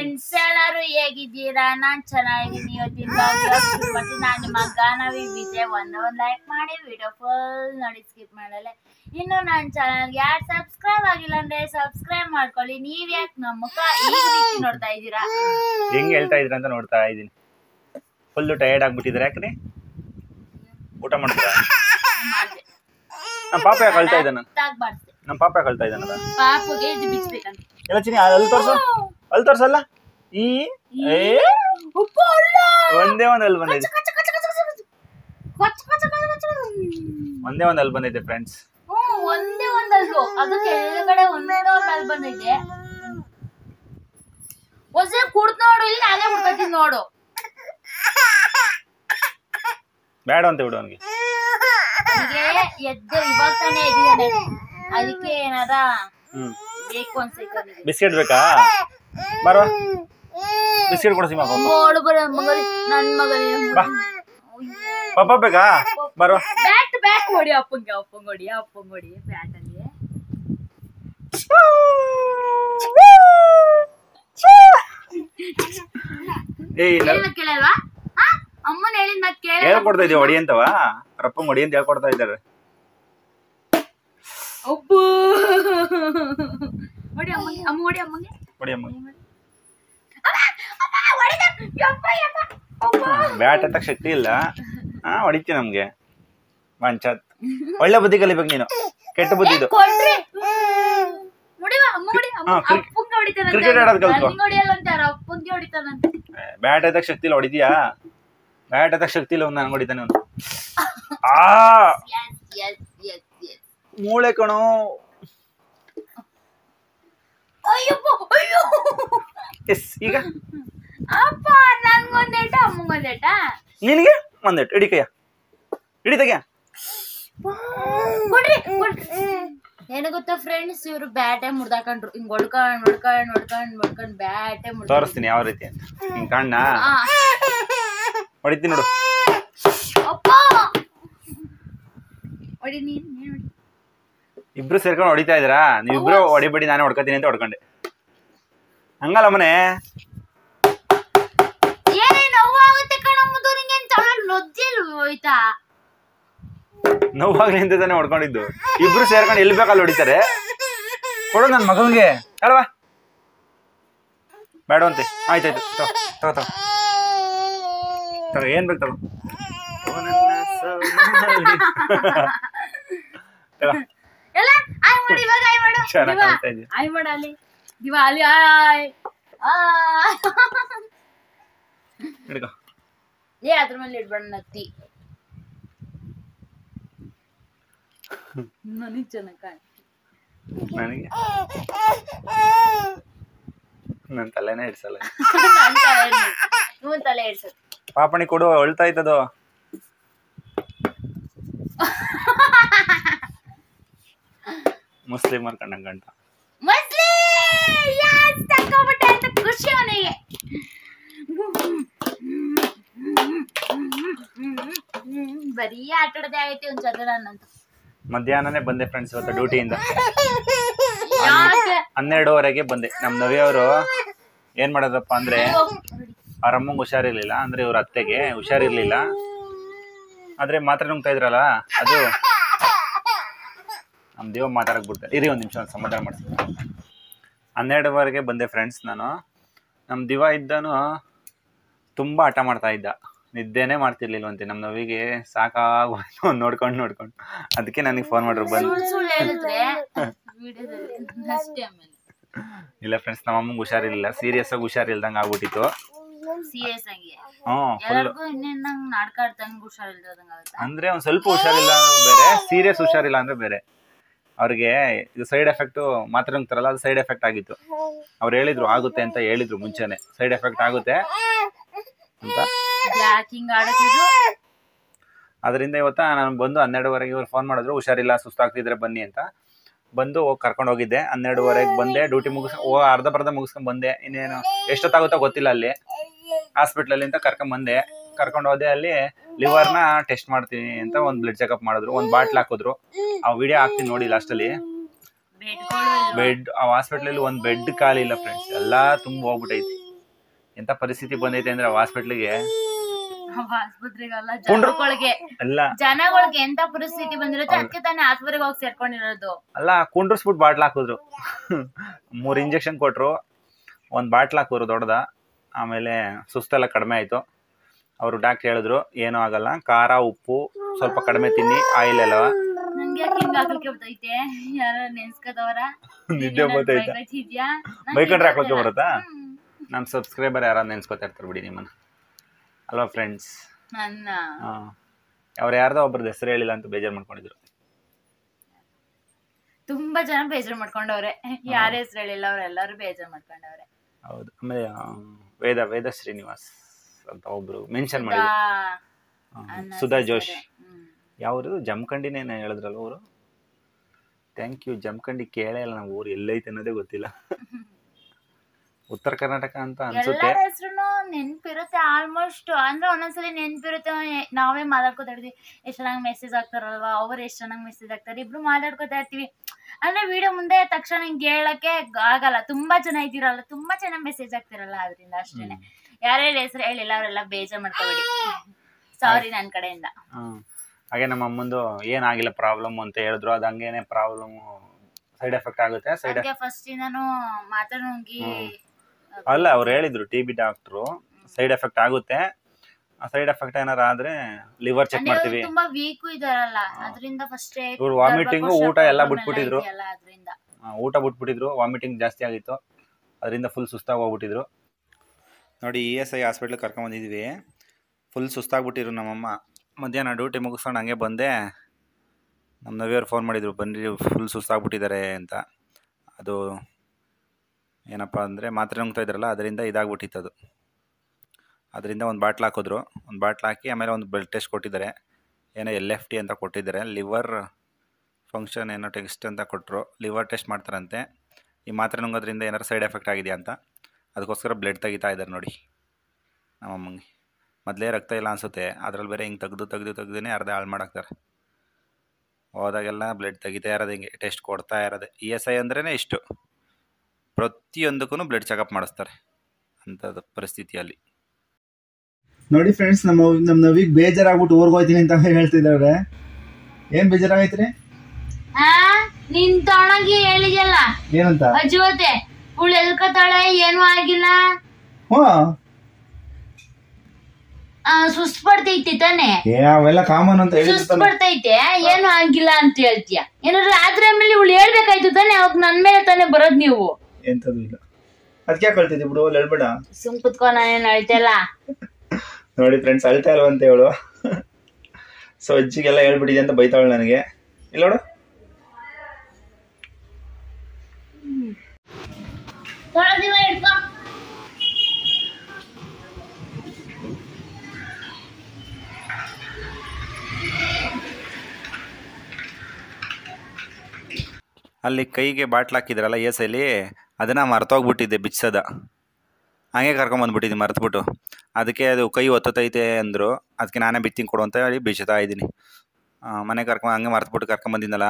Friends ಎಲ್ಲರೂ ಹೇಗಿದ್ದೀರಾ? ನಾನ್ ಚೆನ್ನಾಗಿದ್ದೀನಿ. ಇವತ್ತಿನ ಮಾಡ್ತೀನಿ ನಾನು ನಿಮ್ಮ ಗಾನ ವಿಜಯ್ ಒಂದ್ ಒಂದ್ ಲೈಕ್ ಮಾಡಿ ವಿಡಿಯೋ ಫುಲ್ ನೋಡಿ ಸ್ಕಿಪ್ ಮಾಡಲ್ಲ ಇನ್ನು ನನ್ನ ಚಾನಲ್ ಯಾರು ಸಬ್ಸ್ಕ್ರೈಬ್ ಆಗಿಲ್ಲ ಅಂದ್ರೆ ಸಬ್ಸ್ಕ್ರೈಬ್ ಮಾಡ್ಕೊಳ್ಳಿ. ನೀವ್ ಯಾಕೆ ನಮ್ಮ ಮುಖ ಈ ರೀತಿ ನೋಡ್ತಾ ಇದ್ದೀರಾ? ಹೆಂಗ್ ಹೇಳ್ತಾ ಇದ್ರ ಅಂತ ನೋಡ್ತಾ ಇದ್ದೀನಿ. ಫುಲ್ ಟಯರ್ಡ್ ಆಗ್ಬಿಟ್ಟಿದ್ರೆ ಯಾಕ್ರಿ ಊಟ ಮಾಡ್ತೀರಾ. ನಮ್ಮ ಪಾಪ ಯಾಕೆ ಅಳ್ತಾ ಇದ್ದಾನ? ನಮ್ಮ ಪಾಪ ಯಾಕೆ ಅಳ್ತಾ ಇದ್ದಾನಲ್ಲ ಪಾಪಗೆ ಇದು ಬಿಚ್ಬೇಕಂತ. ಎಲ್ಲ ಚಿನಿ ಅಲ್ಲಿ ತೋರ್ಸು. ಅಲ್ಲಿ ತೋರ್ಸಲ್ಲ ಈ ಏ ಉಪ್ಪ ಅಲ್ಲ. ಒಂದೇ ಒಂದ್ ಅಲ್ಲಿ ಬಂದೈತೆ. ಒಂದೇ ಒಂದ್ ಅಲ್ಲಿ ಬಂದೈತೆ ಫ್ರೆಂಡ್ಸ್ ಒಂದೇ ಒಂದೇ ಅಲ್ಲು ಅದು ಕೆಳಗಡೆ ಒಂದೇ ಒಂದ್ ಅಲ್ಲಿ ಬಂದೈತೆ ಒಂದ್ಸಲ ಕುಡ್ದ್ ನೋಡು ಇಲ್ಲಿ ನಾನೇ ಹುಡ್ಕತೀನಿ ನೋಡು ಬೇಡ ಅಂತ ಬಿಡು ಅವನಿಗೆ ಎದ್ದೆ ಇವಾಗ ತಾನೇ ಎದ್ದಿದ್ದಾನೆ ಅದಕ್ಕೆ ಏನಾರ ಬೇಕು ಅನ್ಸೈತೆ ಬಿಸ್ಕೆಟ್ ಬೇಕಾ ಬರೋ ಬಿಸ್ಕೆಟ್ ಕೊಡಿಸಿ ಪಾಪ ನೋಡು ಬರ ಮಗನಿ ನನ್ ಮಗನೇ. ಬಾ. ಪಾಪ ಬೇಕಾ ಬರುವ. ಬ್ಯಾಟ್ ಬ್ಯಾಟ್ ಹೊಡಿ ಅಪ್ಪಂಗೆ ಅಪ್ಪಂಗ್ ಹೊಡಿ ಅಪ್ಪಂಗ್ ಹೊಡಿ ಬ್ಯಾಟ್ ಅಲ್ಲಿ ಏಯ್ ಕೇಳಲ್ವಾ? ಅಮ್ಮನ ಹೇಳಿದ ಮತ್ತೆ ಕೇಳ. ಹೇಳ್ಕೊಡ್ತಾ ಇದೀವಿ ಹೊಡಿ ಅಂತವ? ರಪ್ಪ ಹೊಡಿ ಅಂತ ಹೇಳ್ಕೊಡ್ತಾ ಇದ್ದಾರೆ. ಅಪ್ಪು ಹೊಡಿ ಅಮ್ಮಂಗೆ ಅಮ್ಮ ಹೊಡಿ ಅಮ್ಮಂಗೆ. ಹೊಡಿ ಅಮ್ಮ. ಅಮ್ಮ, ಅಮ್ಮ, ಹೊಡಿದ. ಯಪ್ಪ, ಯಪ್ಪ. ಅಮ್ಮ. ಬ್ಯಾಟ್ ಅಂತ ಶಕ್ತಿ ಇಲ್ಲ. ಹಾ ಹೊಡಿತಿ ನಮ್ಗೆ. ಮಂಚಾತ್ ಒಳ್ಳೆ ಬುದ್ಧಿ ಕಲಿಬೇಕು ನೀನು. ಕೆಟ್ಟ ಬುದ್ಧಿ ಇದು. ಕ್ರಿಕೆಟ್ ಆಡೋದು ಕಲ್ತ್ಕೊ. ಬ್ಯಾಟ್ ಎತ್ತಕ್ ಶಕ್ತಿ ಇಲ್ಲ ಹೊಡಿತೀಯಾ? ಬ್ಯಾಟ್ ಎತ್ತಕ್ ಶಕ್ತಿ ಇಲ್ಲ ನಾನು ಹೊಡಿತಾನೆ ಅವನು. ಆ! ಮೂಳೆ ಕಣೋ. ಅಯ್ಯಪ್ಪ ಅಯ್ಯೋ. ಎಸ್ ಈಗ? ಅಪ್ಪ ನಂಗೊಂದೇಟ ಅಮ್ಮಂಗೊಂದೇಟ ನಿನಗೆ ಒಂದೇಟು ಇಡಿ ಕೈಯ. ಇಡಿ ತೆಗೆಯ. ಕೊಡ್ರಿ ಕೊಡ್ರಿ. ಏನ ಗೊತ್ತಾ ಫ್ರೆಂಡ್ಸ್ ಇವರು ಬ್ಯಾಟೆ ಮುರ್ದಾಕೊಂಡ್ರು. ಹಿಂಗ್ ಹೊಡ್ಕೊಂಡ್ ಹೊಡ್ಕೊಂಡ್ ಹೊಡ್ಕೊಂಡ್ ಹೊಡ್ಕೊಂಡ್ ಬ್ಯಾಟೆ ಮುರ್ದ ತೋರಿಸ್ತೀನಿ ಯಾವ ರೀತಿ ಅಂತ. ಹಿಂಗ್ ಕಣ್ಣ? ಹೊಡಿತೀನಿ ನೋಡು. ಅಪ್ಪ. ಹೊಡಿ ನೀನ್ ಇಬ್ರು ಸೇರ್ಕೊಂಡು ಹೊಡಿತಾ ಇದ್ದೀರಾ? ನೀವಿಬ್ರು ಹೊಡಿಬೇಡಿ ನಾನೇ ಹೊಡ್ಕೊತೀನಿ ಅಂತ ಹೊಡ್ಕೊಂಡೆ. ಹಂಗಲ್ಲ ಮನೆ. ನೋವಾಗ್ಲಿ ಅಂತ ತಾನೇ ಹೊಡ್ಕೊಂಡಿದ್ದು. ಇಬ್ರು ಸೇರ್ಕೊಂಡು ಎಲ್ಲಿ ಬೇಕಲ್ಲಿ ಹೊಡಿತಾರೆ. ಕೊಡು ನನ್ನ ಮಗನಿಗೆ. ಅಲ್ವಾ ಬೇಡವಂತೆ. ಆಯ್ತಾಯ್ತು ತಗೋ ತಗೋ ತಗೋ. ತಗೋ ಏನ್ ಬೇಕು ತಗೋ. ಎಲ್ಲ ಆಯ್ ಮಾಡಿ ಇವಾಗ ಆಯ್ ಮಾಡು. ಚೆನ್ನಾಗ್ ದಿವಾ, ಕಾಣ್ತಾ ಇದೀಯ. ಆಯ್ ಮಾಡು ಅಲ್ಲಿ. ದಿವಾ ಅಲ್ಲಿ ಆಯ್ ಆಯ್. ಹಿಡ್ಕೊ. ಏ ಅದ್ರ ಮೇಲೆ ಇಡ್ಬೇಡ ನತ್ತಿ ನನಗ್ ಚೆನ್ನಾಗ್ ಕಾಣ್ ನನಗೆ? ನನ್ನ ತಲೆನೇ ಇಡ್ಸಲ್ಲ ನನ್ ತಲೆ. ಇವ್ನ್ ಪಾಪಣಿ ಕೊಡು ಅಳ್ತಾ ಇತ್ತದು ಮುಸ್ಲಿಮರ್ ಕಂಡಂಗ್ ಗಂಟ. ಖುಷಿ ಅವನಿಗೆ. ಬರೀ ಆಗೈತಿ ಒಂದ್ ಚಂದ ನನ್ನಂತ. ಮಧ್ಯಾಹ್ನನೇ ಬಂದೆ ಫ್ರೆಂಡ್ಸ್ ಇವತ್ತು ಡ್ಯೂಟಿಯಿಂದ ಹನ್ನೆರಡುವರೆಗೆ ಬಂದೆ. ನಮ್ಮ ನವಿಯವರು ಏನ್ ಮಾಡೋದಪ್ಪ ಅಂದ್ರೆ ಅವ್ರ ಅಮ್ಮಂಗೆ ಹುಷಾರಿರ್ಲಿಲ್ಲ. ಅಂದ್ರೆ ಇವ್ರ ಅತ್ತೆಗೆ ಹುಷಾರಿರ್ಲಿಲ್ಲ. ಆದ್ರೆ ಮಾತ್ರ ನುಂಗ್ತಾ ಇದ್ರಲ್ಲ ಅದು ನಮ್ ದೇವ ಮಾತಾಡಕ್ ಬಿಡ್ತಾರೆ. ಇರಿ ಒಂದು ನಿಮಿಷ ಒಂದು ಸಮಾಧಾನ ಮಾಡ್ತೀನಿ ಹನ್ನೆರಡುವರೆಗೆ ಬಂದೆ ಫ್ರೆಂಡ್ಸ್ ನಾನು. ನಮ್ಮ ದಿವ ಇದ್ದನು ತುಂಬ ಆಟ ಮಾಡ್ತಾ ಇದ್ದ. ನಿದ್ದೆನೇ ಮಾಡ್ತಿರ್ಲಿಲ್ವಂತೆ ನಮ್ಮ ನವಿಗೆ ಸಾಕಾಗೋಯ್ತು ನೋಡ್ಕೊಂಡು ನೋಡ್ಕೊಂಡು. ಅದಕ್ಕೆ ನನಗೆ ಫೋನ್ ಮಾಡ್ರು ಬಂದು ಇಲ್ಲ ಫ್ರೆಂಡ್ಸ್ ನಮ್ಮ ಅಮ್ಮಂಗೆ ಹುಷಾರಿಲ್ಲ ಸೀರಿಯಸ್ ಆಗಿ ಹುಷಾರಿಲ್ದಂಗೆ ಆಗ್ಬಿಟ್ಟಿತ್ತು. ಅಂದ್ರೆ ಒಂದ್ ಸ್ವಲ್ಪ ಹುಷಾರಿಲ್ಲ ಅಂದ್ರೆ ಬೇರೆ. ಸೀರಿಯಸ್ ಹುಷಾರಿಲ್ಲ ಅಂದ್ರೆ ಬೇರೆ. ಅವ್ರಿಗೆ ಇದು ಸೈಡ್ ಎಫೆಕ್ಟ್ ಮಾತ್ರ ನುಂಗ್ತಾರಲ್ಲ ಅದು ಸೈಡ್ ಎಫೆಕ್ಟ್ ಆಗಿತ್ತು. ಅವ್ರು ಹೇಳಿದ್ರು ಆಗುತ್ತೆ ಅಂತ ಹೇಳಿದ್ರು ಮುಂಚೆನೆ. ಸೈಡ್ ಎಫೆಕ್ಟ್ ಆಗುತ್ತೆ ಅಂತ. ಅದರಿಂದ ಇವತ್ತ ನಾನು ಬಂದು ಹನ್ನೆರಡುವರೆಗೆ ಇವ್ರು ಫೋನ್ ಮಾಡಿದ್ರು ಹುಷಾರಿಲ್ಲ ಸುಸ್ತಾಗ್ತಿದ್ರೆ ಬನ್ನಿ ಅಂತ. ಬಂದು ಹೋಗಿ ಕರ್ಕೊಂಡು ಹೋಗಿದ್ದೆ. ಹನ್ನೆರಡುವರೆಗೆ ಬಂದೆ ಡ್ಯೂಟಿ ಮುಗಿಸ್ ಓ ಅರ್ಧ ಬರ್ಧ ಮುಗಿಸ್ಕೊಂಡ್ ಬಂದೆ. ಇನ್ನೇನು ಎಷ್ಟೊತ್ತಾಗುತ್ತೋ ಗೊತ್ತಿಲ್ಲ ಅಲ್ಲಿ. ಹಾಸ್ಪಿಟ್ಲಲ್ಲಿ ಅಂತ ಕರ್ಕೊಂಡ್ ಬಂದೆ. ಕರ್ಕೊಂಡು ಹೋದೆ ಅಲ್ಲಿ ಲಿವರ್ನ ಟೆಸ್ಟ್ ಮಾಡ್ತೀನಿ ಅಂತ ಒಂದ್ ಬ್ಲಡ್ ಚೆಕಪ್ ಮಾಡಿದ್ರು ಒಂದ್ ಬಾಟ್ಲ್ ಹಾಕಿದ್ರು. ಆ ವಿಡಿಯೋ ಹಾಕ್ತೀನಿ ನೋಡಿ ಲಾಸ್ಟ್ ಅಲ್ಲಿ. ಬೆಡ್ ಆ ಹಾಸ್ಪಿಟ್ಲಲ್ಲಿ ಒಂದ್ ಬೆಡ್ ಖಾಲಿ ಇಲ್ಲ ಫ್ರೆಂಡ್ಸ್ ಎಲ್ಲಾ ತುಂಬ ಹೋಗ್ಬಿಟ್ಟೈತಿ ಎಂತ ಪರಿಸ್ಥಿತಿ ಬಂದೈತೆ ಅಂದ್ರೆ ಆ ಹಾಸ್ಪಿಟ್ಲಿಗೆ ಜನಗಳಿಗೆ ಎಂತ ಪರಿಸ್ಥಿತಿ ಬಂದಿರುತ್ತೆ ಅದಕ್ಕೆ ತಾನೇ ಆಸ್ಪತ್ರೆಗೆ ಹೋಗಿ ಸೇರ್ಕೊಂಡಿರೋದು. ಅಲ್ಲ ಕುಂಡ್ರಸ್ಬಿಟ್ಟು ಬಾಟ್ಲ್ ಹಾಕಿದ್ರು. ಮೂರು ಇಂಜೆಕ್ಷನ್ ಕೊಟ್ರು. ಒಂದ್ ಬಾಟ್ಲ್ ಹಾಕಿದ್ರು ದೊಡ್ಡದ. ಆಮೇಲೆ ಸುಸ್ತೆಲ್ಲ ಕಡಿಮೆ ಆಯಿತು. ಅವರು ಡಾಕ್ಟರ್ ಹೇಳಿದ್ರು ಏನೂ ಆಗಲ್ಲ ಖಾರ ಉಪ್ಪು ಸ್ವಲ್ಪ ಕಡಿಮೆ ತಿನ್ನಿ ಆಯಿಲ್ ಎಲ್ಲ ನಂಗೆ ಯಾಕೆ ಹಿಂಗ್ ಆಗ್ಲಿಕ್ಕೆ ಬರ್ತೈತೆ? ಯಾರ ನೆನ್ಸ್ಕದವ್ರ ನಿದ್ದೆ ಬರ್ತೈತೆ. ಬೈತಿದ್ಯಾ ಬೈಕೊಂಡ್ರೆ ಹಾಕ್ಲಿಕ್ಕೆ ಬರುತ್ತಾ? ನಮ್ಮ ಸಬ್ಸ್ಕ್ರೈಬರ್ ಯಾರು ನೆನ್ಸ್ಕೊತಾ ಇರ್ತಾರೆ ಬಿಡಿ ನಿಮ್ಮನ್ನ. ಅಲ್ವಾ ಫ್ರೆಂಡ್ಸ್ ನನ್ನ. ಅವ್ರು ಯಾರ್ದೋ ಒಬ್ರದ್ದು ಹೆಸರು ಹೇಳಿಲ್ಲ ಅಂತ ಬೇಜಾರು ಮಾಡ್ಕೊಂಡಿದ್ರು. ತುಂಬಾ ಜನ ಬೇಜಾರ್ ಮಾಡ್ಕೊಂಡವ್ರೆ. ಯಾರ ಹೆಸರು ಹೇಳಿಲ್ಲ ಅವ್ರೆಲ್ಲರೂ ಬೇಜಾರ್ ಮಾಡ್ಕೊಂಡವ್ರೆ. ಹೌದು. ಆಮೇಲೆ ವೇದ ವೇದ ಶ್ರೀನಿವಾಸ್ ಅಂತ ಒಬ್ರು ಮೆನ್ಷನ್ ಮಾಡಿದ್ರು. ಸುಧಾ ಜೋಶ್. ಯಾವ್ದು ಜಮಖಂಡಿನೇ ಹೇಳಿದ್ರಲ್ಲ ಅವರು ಥ್ಯಾಂಕ್ ಯು ಜಮಖಂಡಿ ಕೇಳೇ ಇಲ್ಲ ನಾವು ಊರು. ಎಲ್ಲೈತೆ ಅನ್ನೋದೇ ಗೊತ್ತಿಲ್ಲ. ಉತ್ತರ ಕರ್ನಾಟಕ ಅಂತ ಅನ್ಸುತ್ತೆ. ಎಲ್ಲಾರ ಹೆಸ್ರುನು ನೆನ್ಪಿರುತ್ತೆ ಆಲ್ಮೋಸ್ಟ್ ಅಂದ್ರೆ ಒಂದೊಂದ್ಸಲಿ ನೆನ್ಪಿರುತ್ತೆ ನಾವೇ ಮಾತಾಡ್ಕೋತಾ ಇರ್ತೀವಿ ಎಷ್ಟ್ ಚೆನ್ನಾಗಿ ಮೆಸೇಜ್ ಆಗ್ತಾರಲ್ವಾ ಅವ್ರು ಎಷ್ಟ್ ಚೆನ್ನಾಗಿ ಮೆಸೇಜ್ ಆಗ್ತಾರೆ ಇಬ್ರು ಮಾತಾಡ್ಕೋತಾ ಇರ್ತೀವಿ. ಅಂದ್ರೆ ವಿಡಿಯೋ ಮುಂದೆ ತಕ್ಷಣ ಹಿಂಗ್ ಹೇಳಕ್ಕೆ ಆಗಲ್ಲ. ತುಂಬಾ ಜನ ಇದ್ದೀರಲ್ಲ ತುಂಬಾ ಚೆನ್ನಾಗಿ ಮೆಸೇಜ್ ಆಗ್ತಿರಲ್ಲ ಅದರಿಂದ ಅಷ್ಟೇನೆ. ಯಾರ್ಯಾರ ಹೆಸರು ಹೇಳಿಲ್ಲ ಅವರೆಲ್ಲ ಬೇಜಾರ್ ಮಾಡ್ಕೋಬೇಡಿ. ಸಾರಿ ನನ್ ಕಡೆಯಿಂದ. ಹ್ಮ್. ಹಾಗೆ ನಮ್ಮ ಅಮ್ಮಂದು ಏನಾಗಿಲ್ಲ ಪ್ರಾಬ್ಲಮ್ ಅಂತ ಹೇಳಿದ್ರು. ಅದು ಹಂಗೇನೆ ಪ್ರಾಬ್ಲಮ್ ಸೈಡ್ ಎಫೆಕ್ಟ್ ಆಗುತ್ತೆ ಸೈಡ್ ಅದಕ್ಕೆ ಫಸ್ಟ್ ಇಂದಾನು ಮಾತಾಡ್ ನುಂಗಿ ಅಲ್ಲ ಅವ್ರು ಹೇಳಿದ್ರು T B doctor side effect ಆಗುತ್ತೆ. ಆ ಸೈಡ್ ಎಫೆಕ್ಟ್ ಏನಾರ ಆದ್ರೆ ಲಿವರ್ ಚೆಕ್ ಮಾಡ್ತೀವಿ ಅವ್ರು ತುಂಬಾ ವೀಕು ಇದಾರಲ್ಲ ಅದರಿಂದ ಫಸ್ಟ್ ಇವ್ರು ವಾಮಿಟಿಂಗ್ ಊಟ ಎಲ್ಲ ಬಿಟ್ಬಿಟ್ಟಿದ್ರು. ಊಟ ಬಿಟ್ಬಿಟ್ಟಿದ್ರು ವಾಮಿಟಿಂಗ್ ಜಾಸ್ತಿ ಆಗಿತ್ತು. ಅದರಿಂದ ಫುಲ್ ಸುಸ್ತಾಗಿ ಹೋಗ್ಬಿಟ್ಟಿದ್ರು. ನೋಡಿ ಇ ಎಸ್ ಐ ಹಾಸ್ಪಿಟ್ಲಿಗೆ ಕರ್ಕೊಂಬಂದಿದ್ವಿ ಫುಲ್ ಸುಸ್ತಾಗ್ಬಿಟ್ಟಿರು ನಮ್ಮಮ್ಮ. ಮಧ್ಯಾಹ್ನ ಡ್ಯೂಟಿ ಮುಗಿಸ್ಕೊಂಡು ಹಂಗೆ ಬಂದೆ. ನಮ್ಮ ನವಿಯವ್ರು ಫೋನ್ ಮಾಡಿದರು ಬನ್ನಿ ಫುಲ್ ಸುಸ್ತಾಗ್ಬಿಟ್ಟಿದ್ದಾರೆ ಅಂತ. ಅದು ಏನಪ್ಪ ಅಂದರೆ ಮಾತ್ರೆ ನುಂಗ್ತಾ ಇದ್ರಲ್ಲ, ಅದರಿಂದ ಇದಾಗ್ಬಿಟ್ಟಿತ್ತು ಅದು ಅದರಿಂದ ಒಂದು ಬಾಟ್ಲ್ ಹಾಕಿದ್ರು. ಒಂದು ಬಾಟ್ಲ್ ಹಾಕಿ ಆಮೇಲೆ ಒಂದು ಬ್ಲಡ್ ಟೆಸ್ಟ್ ಕೊಟ್ಟಿದ್ದಾರೆ. ಏನೋ ಎಲ್ ಎಫ್ ಟಿ ಅಂತ ಕೊಟ್ಟಿದ್ದಾರೆ. ಲಿವರ್ ಫಂಕ್ಷನ್ ಏನೋ ಟೆಸ್ಟ್ ಅಂತ ಕೊಟ್ಟರು ಲಿವರ್ ಟೆಸ್ಟ್ ಮಾಡ್ತಾರಂತೆ. ಈ ಮಾತ್ರೆ ನುಂಗೋದ್ರಿಂದ ಏನಾರು ಸೈಡ್ ಎಫೆಕ್ಟ್ ಆಗಿದೆಯಾ ಅಂತ? ಅದಕ್ಕೋಸ್ಕರ ಬ್ಲಡ್ ತೆಗಿತಾ ಇದ್ದಾರೆ ನೋಡಿ. ನಮ್ಮಮ್ಮಂಗೆ ಮೊದಲೇ ರಕ್ತ ಇಲ್ಲ ಅನಿಸುತ್ತೆ. ಅದ್ರಲ್ಲಿ ಬೇರೆ ಹಿಂಗೆ ತೆಗೆದು ತೆಗೆದು ತೆಗ್ದೇ ಅರ್ಧ ಹಾಳು ಮಾಡಾಕ್ತಾರೆ. ಹೋದಾಗೆಲ್ಲ ಬ್ಲಡ್ ತೆಗಿತಾ ಇರೋದು ಹಿಂಗೆ ಟೆಸ್ಟ್ ಕೊಡ್ತಾ ಇರೋದು. ಇ ಎಸ್ ಐ ಅಂದ್ರೇ ಇಷ್ಟು. ಪ್ರತಿಯೊಂದಕ್ಕೂ ಬ್ಲಡ್ ಚೆಕಪ್ ಮಾಡಿಸ್ತಾರೆ ಅಂಥದ್ದು ಪರಿಸ್ಥಿತಿಯಲ್ಲಿ. ನೋಡಿ ಫ್ರೆಂಡ್ಸ್ ನಮ್ಮ ನಮ್ಮ ನವಿಗೆ ಬೇಜಾರಾಗ್ಬಿಟ್ಟು ಊರ್ಗೆ ಹೋಯ್ತೀನಿ ಅಂತ ಹೇಳ್ತಿದ್ದಾರೆ. ಏನ್ ಬೇಜಾರಾಗೈತ್ರಿ? ಆ ನಿನ್ ತೊಣಗಿ ಹೇಳಿದ್ಯಲ್ಲ? ಏನಂತ? ಅಜ್ಜೋತೆ ಅವಳು ಎಲ್ಕತಾಳೆ ಏನೂ ಆಗಿಲ್ಲ. ಹ್ಞೂ ಆ, ಸುಸ್ತ್ ಪಡ್ತೈತಿ ತಾನೆ. ಏ ಅವೆಲ್ಲ ಕಾಮನ್ ಅಂತ ಸುಸ್ತ್ ಹೇಳಿರ್ತಾನೆ ಪಡ್ತೈತೆ ಏನು ಆಗಿಲ್ಲ ಅಂತ ಹೇಳ್ತೀಯ. ಏನಾದ್ರು ಆದ್ರೆ ಆಮೇಲೆ ಇವಳು ಹೇಳ್ಬೇಕಾಯ್ತು ತಾನೆ ಅವಾಗ ನನ್ ಮೇಲೆ ತಾನೆ ಬರೋದ್ ನೀವು. ಎಂತದು ಇಲ್ಲ. ಅದಕ್ಕೆ ಯಾಕೆ ಹೇಳ್ತಿದ್ದಿ ಬಿಡು ಅಲ್ಲಿ ಹೇಳ್ಬೇಡ ಸುಮ್ ಕುತ್ಕೊ ನಾನೇನು ಅಳ್ತಲ್ಲ. ನೋಡಿ ಫ್ರೆಂಡ್ಸ್ ಅಳ್ತಾ ಇಲ್ವ ಅಂತ ಹೇಳು. ಸೊ ಅಜ್ಜಿಗೆಲ್ಲ ಹೇಳ್ಬಿಟ್ಟಿದೆ ಅಂತ ಬೈತಾಳ ನನಗೆ. ಇಲ್ಲ ನೋಡು. ಅಲ್ಲಿ ಕೈಗೆ ಬಾಟ್ಲ್ ಹಾಕಿದ್ರಲ್ಲ ಏಸಲ್ಲಿ ಅದನ್ನು ಮರ್ತೋಗ್ಬಿಟ್ಟಿದ್ದೆ ಬಿಚ್ಚದ ಹಂಗೆ ಕರ್ಕೊಂಬಂದ್ಬಿಟ್ಟಿದ್ದೆ ಮರ್ತುಬಿಟ್ಟು. ಅದಕ್ಕೆ ಅದು ಕೈ ಒತ್ತತೈತೆ ಅಂದರು. ಅದಕ್ಕೆ ನಾನೇ ಬಿತ್ತಿಂಗ್ ಕೊಡು ಅಂತ ಹೇಳಿ ಬಿಚ್ಚುತ್ತಾ ಇದ್ದೀನಿ. ಮನೆ ಕರ್ಕೊಂಡು ಹಂಗೆ ಮರ್ತುಬಿಟ್ಟು ಕರ್ಕೊಂಬಂದಿದ್ದಲ್ಲ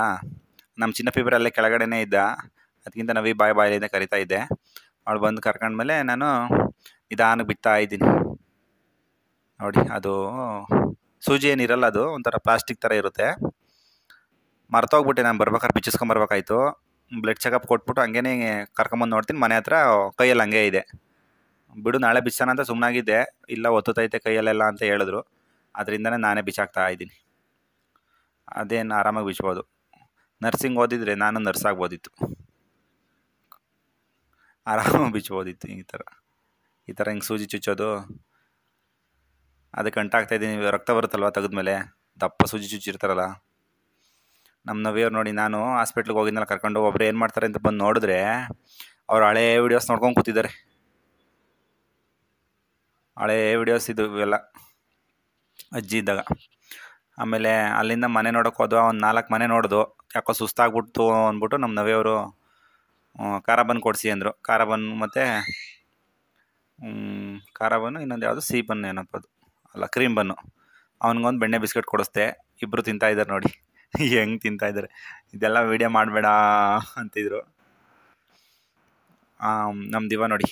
ನಮ್ಮ ಚಿನ್ನ ಪೇಪರ್ ಅಲ್ಲೇ ಕೆಳಗಡೆನೇ ಇದ್ದ. ಅದಕ್ಕಿಂತ ನವಿ ಬಾಯ್ ಬಾಯಿಲಿಂದ ಕರಿತಾ ಇದ್ದೆ. ಅವಳು ಬಂದು ಕರ್ಕೊಂಡ್ಮೇಲೆ ನಾನು ನಿಧಾನಕ್ಕೆ ಬಿತ್ತಾ ಇದ್ದೀನಿ. ನೋಡಿ, ಅದು ಸೂಜಿ ಏನಿರಲ್ಲ ಅದು, ಒಂಥರ ಪ್ಲಾಸ್ಟಿಕ್ ಥರ ಇರುತ್ತೆ. ಮರ್ತೋಗ್ಬಿಟ್ಟೆ ನಾನು ಬರ್ಬೇಕಾದ್ರೆ ಬಿಚ್ಚಿಸ್ಕೊಂಬರ್ಬೇಕಾಯ್ತು ಬ್ಲಡ್ ಚೆಕಪ್ ಕೊಟ್ಬಿಟ್ಟು ಹಂಗೇನೆ ಕರ್ಕೊಂಬಂದು ನೋಡ್ತೀನಿ. ಮನೆ ಹತ್ರ ಕೈಯಲ್ಲಿ ಹಂಗೆ ಇದೆ. ಬಿಡು, ನಾಳೆ ಬಿಚ್ಚೋಣ ಅಂತ ಸುಮ್ಮನಾಗಿದ್ದೆ ಇಲ್ಲ ಒತ್ತುತ್ತೈತೆ ಕೈಯಲ್ಲೆಲ್ಲ ಅಂತ ಹೇಳಿದ್ರು. ಅದರಿಂದನೇ ನಾನೇ ಬಿಸಾಕ್ತಾ ಇದ್ದೀನಿ. ಅದೇನು ಆರಾಮಾಗಿ ಬಿಚ್ಬೋದು ನರ್ಸಿಂಗ್ ಓದಿದ್ರೆ ನಾನು ನರ್ಸ್ ಆಗ್ಬೋದಿತ್ತು. ಆರಾಮಾಗಿ ಬಿಚ್ಬೋದಿತ್ತು ಈ ಥರ. ಈ ಥರ ಹಿಂಗೆ ಸೂಜಿ ಚುಚ್ಚೋದು. ಅದಕ್ಕೆ ಕಂಟಾಗ್ತಾ ಇದ್ದೀನಿ. ರಕ್ತ ಬರುತ್ತಲ್ವ ತೆಗೆದ್ಮೇಲೆ? ದಪ್ಪ ಸೂಜಿ ಚುಚ್ಚಿರ್ತಾರಲ್ಲ. ನಮ್ಮ ನವಿಯವ್ರು ನೋಡಿ ನಾನು ಹಾಸ್ಪಿಟ್ಲಿಗೆ ಹೋಗಿದ್ನಲ್ಲ, ಕರ್ಕೊಂಡು ಒಬ್ರು ಏನು ಮಾಡ್ತಾರೆ ಅಂತ ಬಂದು ನೋಡಿದ್ರೆ ಅವ್ರು ಹಳೇ ವಿಡಿಯೋಸ್ ನೋಡ್ಕೊಂಡು ಕೂತಿದ್ದಾರೆ. ಹಳೇ ವಿಡಿಯೋಸ್ ಇದು ಇವೆಲ್ಲ, ಅಜ್ಜಿ ಇದ್ದಾಗ. ಆಮೇಲೆ ಅಲ್ಲಿಂದ ಮನೆ ನೋಡೋಕೆ ಹೋದ್ವ, ಒಂದು ನಾಲ್ಕು ಮನೆ ನೋಡ್ದು. ಯಾಕೋ ಸುಸ್ತಾಗ್ಬಿಡ್ತು ಅಂದ್ಬಿಟ್ಟು ನಮ್ಮ ನವಿಯವರು ಖಾರ ಬನ್ ಕೊಡಿಸಿ ಅಂದರು. ಖಾರ ಬನ್ ಮತ್ತು ಖಾರ ಬನ್ನು ಇನ್ನೊಂದು ಯಾವುದು ಸಿಹಿ ಬನ್ ಏನಪ್ಪ ಅದು. ಅಲ್ಲ ಕ್ರೀಮ್ ಬನ್ನು ಅವನಿಗೊಂದು ಬೆಣ್ಣೆ ಬಿಸ್ಕೆಟ್ ಕೊಡಿಸ್ದೆ ಇಬ್ಬರು ತಿಂತಾಯಿದ್ದಾರೆ ನೋಡಿ. ಹೆಂಗೆ ತಿಂತಾ ಇದ್ದಾರೆ? ಇದೆಲ್ಲ ವಿಡಿಯೋ ಮಾಡಬೇಡ ಅಂತಿದ್ರು. ನಮ್ಮ ದಿವ ನೋಡಿ.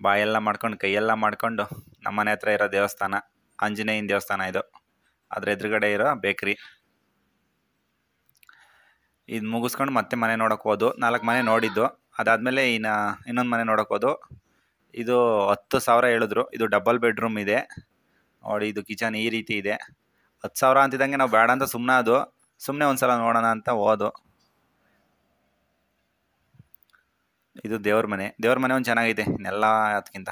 ಬಾಯೆಲ್ಲ ಮಾಡ್ಕೊಂಡು, ಕೈಯೆಲ್ಲ ಮಾಡ್ಕೊಂಡು ನಮ್ಮ ಮನೆ ಹತ್ರ ಇರೋ ದೇವಸ್ಥಾನ, ಆಂಜನೇಯನ ದೇವಸ್ಥಾನ ಇದು. ಅದ್ರ ಎದುರುಗಡೆ ಇರೋ ಬೇಕ್ರಿ. ಇದು ಮುಗಿಸ್ಕೊಂಡು ಮತ್ತೆ ಮನೆ ನೋಡೋಕೆ ಹೋದು. ನಾಲ್ಕು ಮನೆ ನೋಡಿದ್ದು. ಅದಾದಮೇಲೆ ಇನ್ನು ಇನ್ನೊಂದು ಮನೆ ನೋಡೋಕೆ ಹೋದು. ಇದು ಹತ್ತು ಸಾವಿರ ಹೇಳಿದ್ರು. ಇದು ಡಬಲ್ ಬೆಡ್ರೂಮ್ ಇದೆ. ನೋಡಿ, ಇದು ಕಿಚನ್ ಈ ರೀತಿ ಇದೆ. ಹತ್ತು ಸಾವಿರ ಅಂತಿದ್ದಂಗೆ ನಾವು ಬೇಡ ಅಂತ ಸುಮ್ಮನೆ ಅದು. ಸುಮ್ಮನೆ ಒಂದ್ಸಲ ನೋಡೋಣ ಅಂತ ಹೋದು. ಇದು ದೇವ್ರ ಮನೆ. ದೇವ್ರ ಮನೆ ಒಂದು ಚೆನ್ನಾಗಿದೆ ಇನ್ನೆಲ್ಲ ಅದಕ್ಕಿಂತ.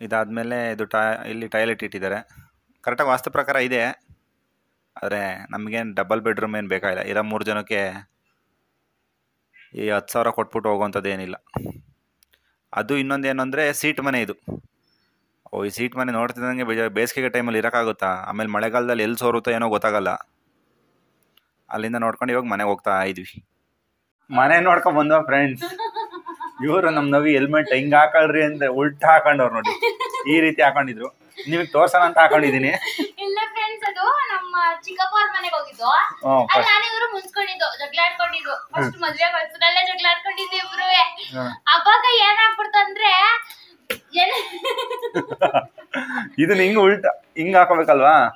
ಇದಾದಮೇಲೆ ಇದು ಟಾ, ಇಲ್ಲಿ ಟಾಯ್ಲೆಟ್ ಇಟ್ಟಿದ್ದಾರೆ. ಕರೆಕ್ಟಾಗಿ ವಾಸ್ತು ಪ್ರಕಾರ ಇದೆ. ಆದರೆ ನಮಗೇನು ಡಬಲ್ ಬೆಡ್ರೂಮ್ ಏನು ಬೇಕಾಗಿಲ್ಲ. ಇರೋ ಮೂರು ಜನಕ್ಕೆ ಈ ಹತ್ತು ಸಾವಿರ ಕೊಟ್ಬಿಟ್ಟು ಹೋಗುವಂಥದ್ದು ಏನಿಲ್ಲ. ಅದು ಇನ್ನೊಂದು ಏನು ಅಂದರೆ ಸೀಟ್ ಮನೆ ಇದು. ಓ ಈ ಸೀಟ್ ಮನೆ ನೋಡ್ತಿದ್ದಂಗೆ ಬೇಜ ಬೇಸಿಗೆಗೆ ಟೈಮಲ್ಲಿ ಇರೋಕ್ಕಾಗುತ್ತಾ? ಆಮೇಲೆ ಮಳೆಗಾಲದಲ್ಲಿ ಎಲ್ಲಿ ಸೋರುತ್ತೋ ಏನೋ ಗೊತ್ತಾಗಲ್ಲ. ಅಲ್ಲಿಂದ ನೋಡ್ಕೊಂಡು ಇವಾಗ ಮನೆಗೆ ಹೋಗ್ತಾ ಇದ್ವಿ. ಮನೆ ನೋಡ್ಕೊಂಡು ಬಂದ್ವ ಫ್ರೆಂಡ್ಸ್ ಇವರು ನಮ್ಮ ನವಿ ಹೆಲ್ಮೆಟ್ ಹೆಂಗ್ ಹಾಕೊಳ್ರಿ ಅಂದ್ರೆ ಉಲ್ಟಾ ಹಾಕೊಂಡವ್ರು ನೋಡಿ. ಈ ರೀತಿ ಹಾಕೊಂಡಿದ್ರು. ನಿಮಗೆ ತೋರ್ಸೋಣ ಅಂತ ಹಾಕೊಂಡಿದ್ದೀನಿ ಇಲ್ಲ ಫ್ರೆಂಡ್ಸ್ ಅದು ನಮ್ಮ ಚಿಕ್ಕಪ್ಪ ಅವ್ರ ಮನೆಗೆ ಹೋಗಿದ್ದು. ಹ್ಮ್, ಅಲ್ಲಿ ನಾನು ಇವ್ರು ಮುನ್ಸ್ಕೊಂಡಿದ್ದು ಜಗಳ ಆಡ್ಕೊಂಡಿದ್ದು ಫಸ್ಟ್ ಮದ್ವೆ ವಯಸ್ಸಲ್ಲೇ ಜಗಳ ಆಡ್ಕೊಂಡಿದ್ವಿ ಇಬ್ರು ಹ್ಮ್. ಅವಾಗ ಏನಾಗ್ಬಿಡ್ತಂದ್ರೆ ಏನ್ ಇದನ್ನ ಹಿಂಗ್ ಉಲ್ಟ ಹಿಂಗ್ ಹಾಕೋಬೇಕಲ್ವಾ?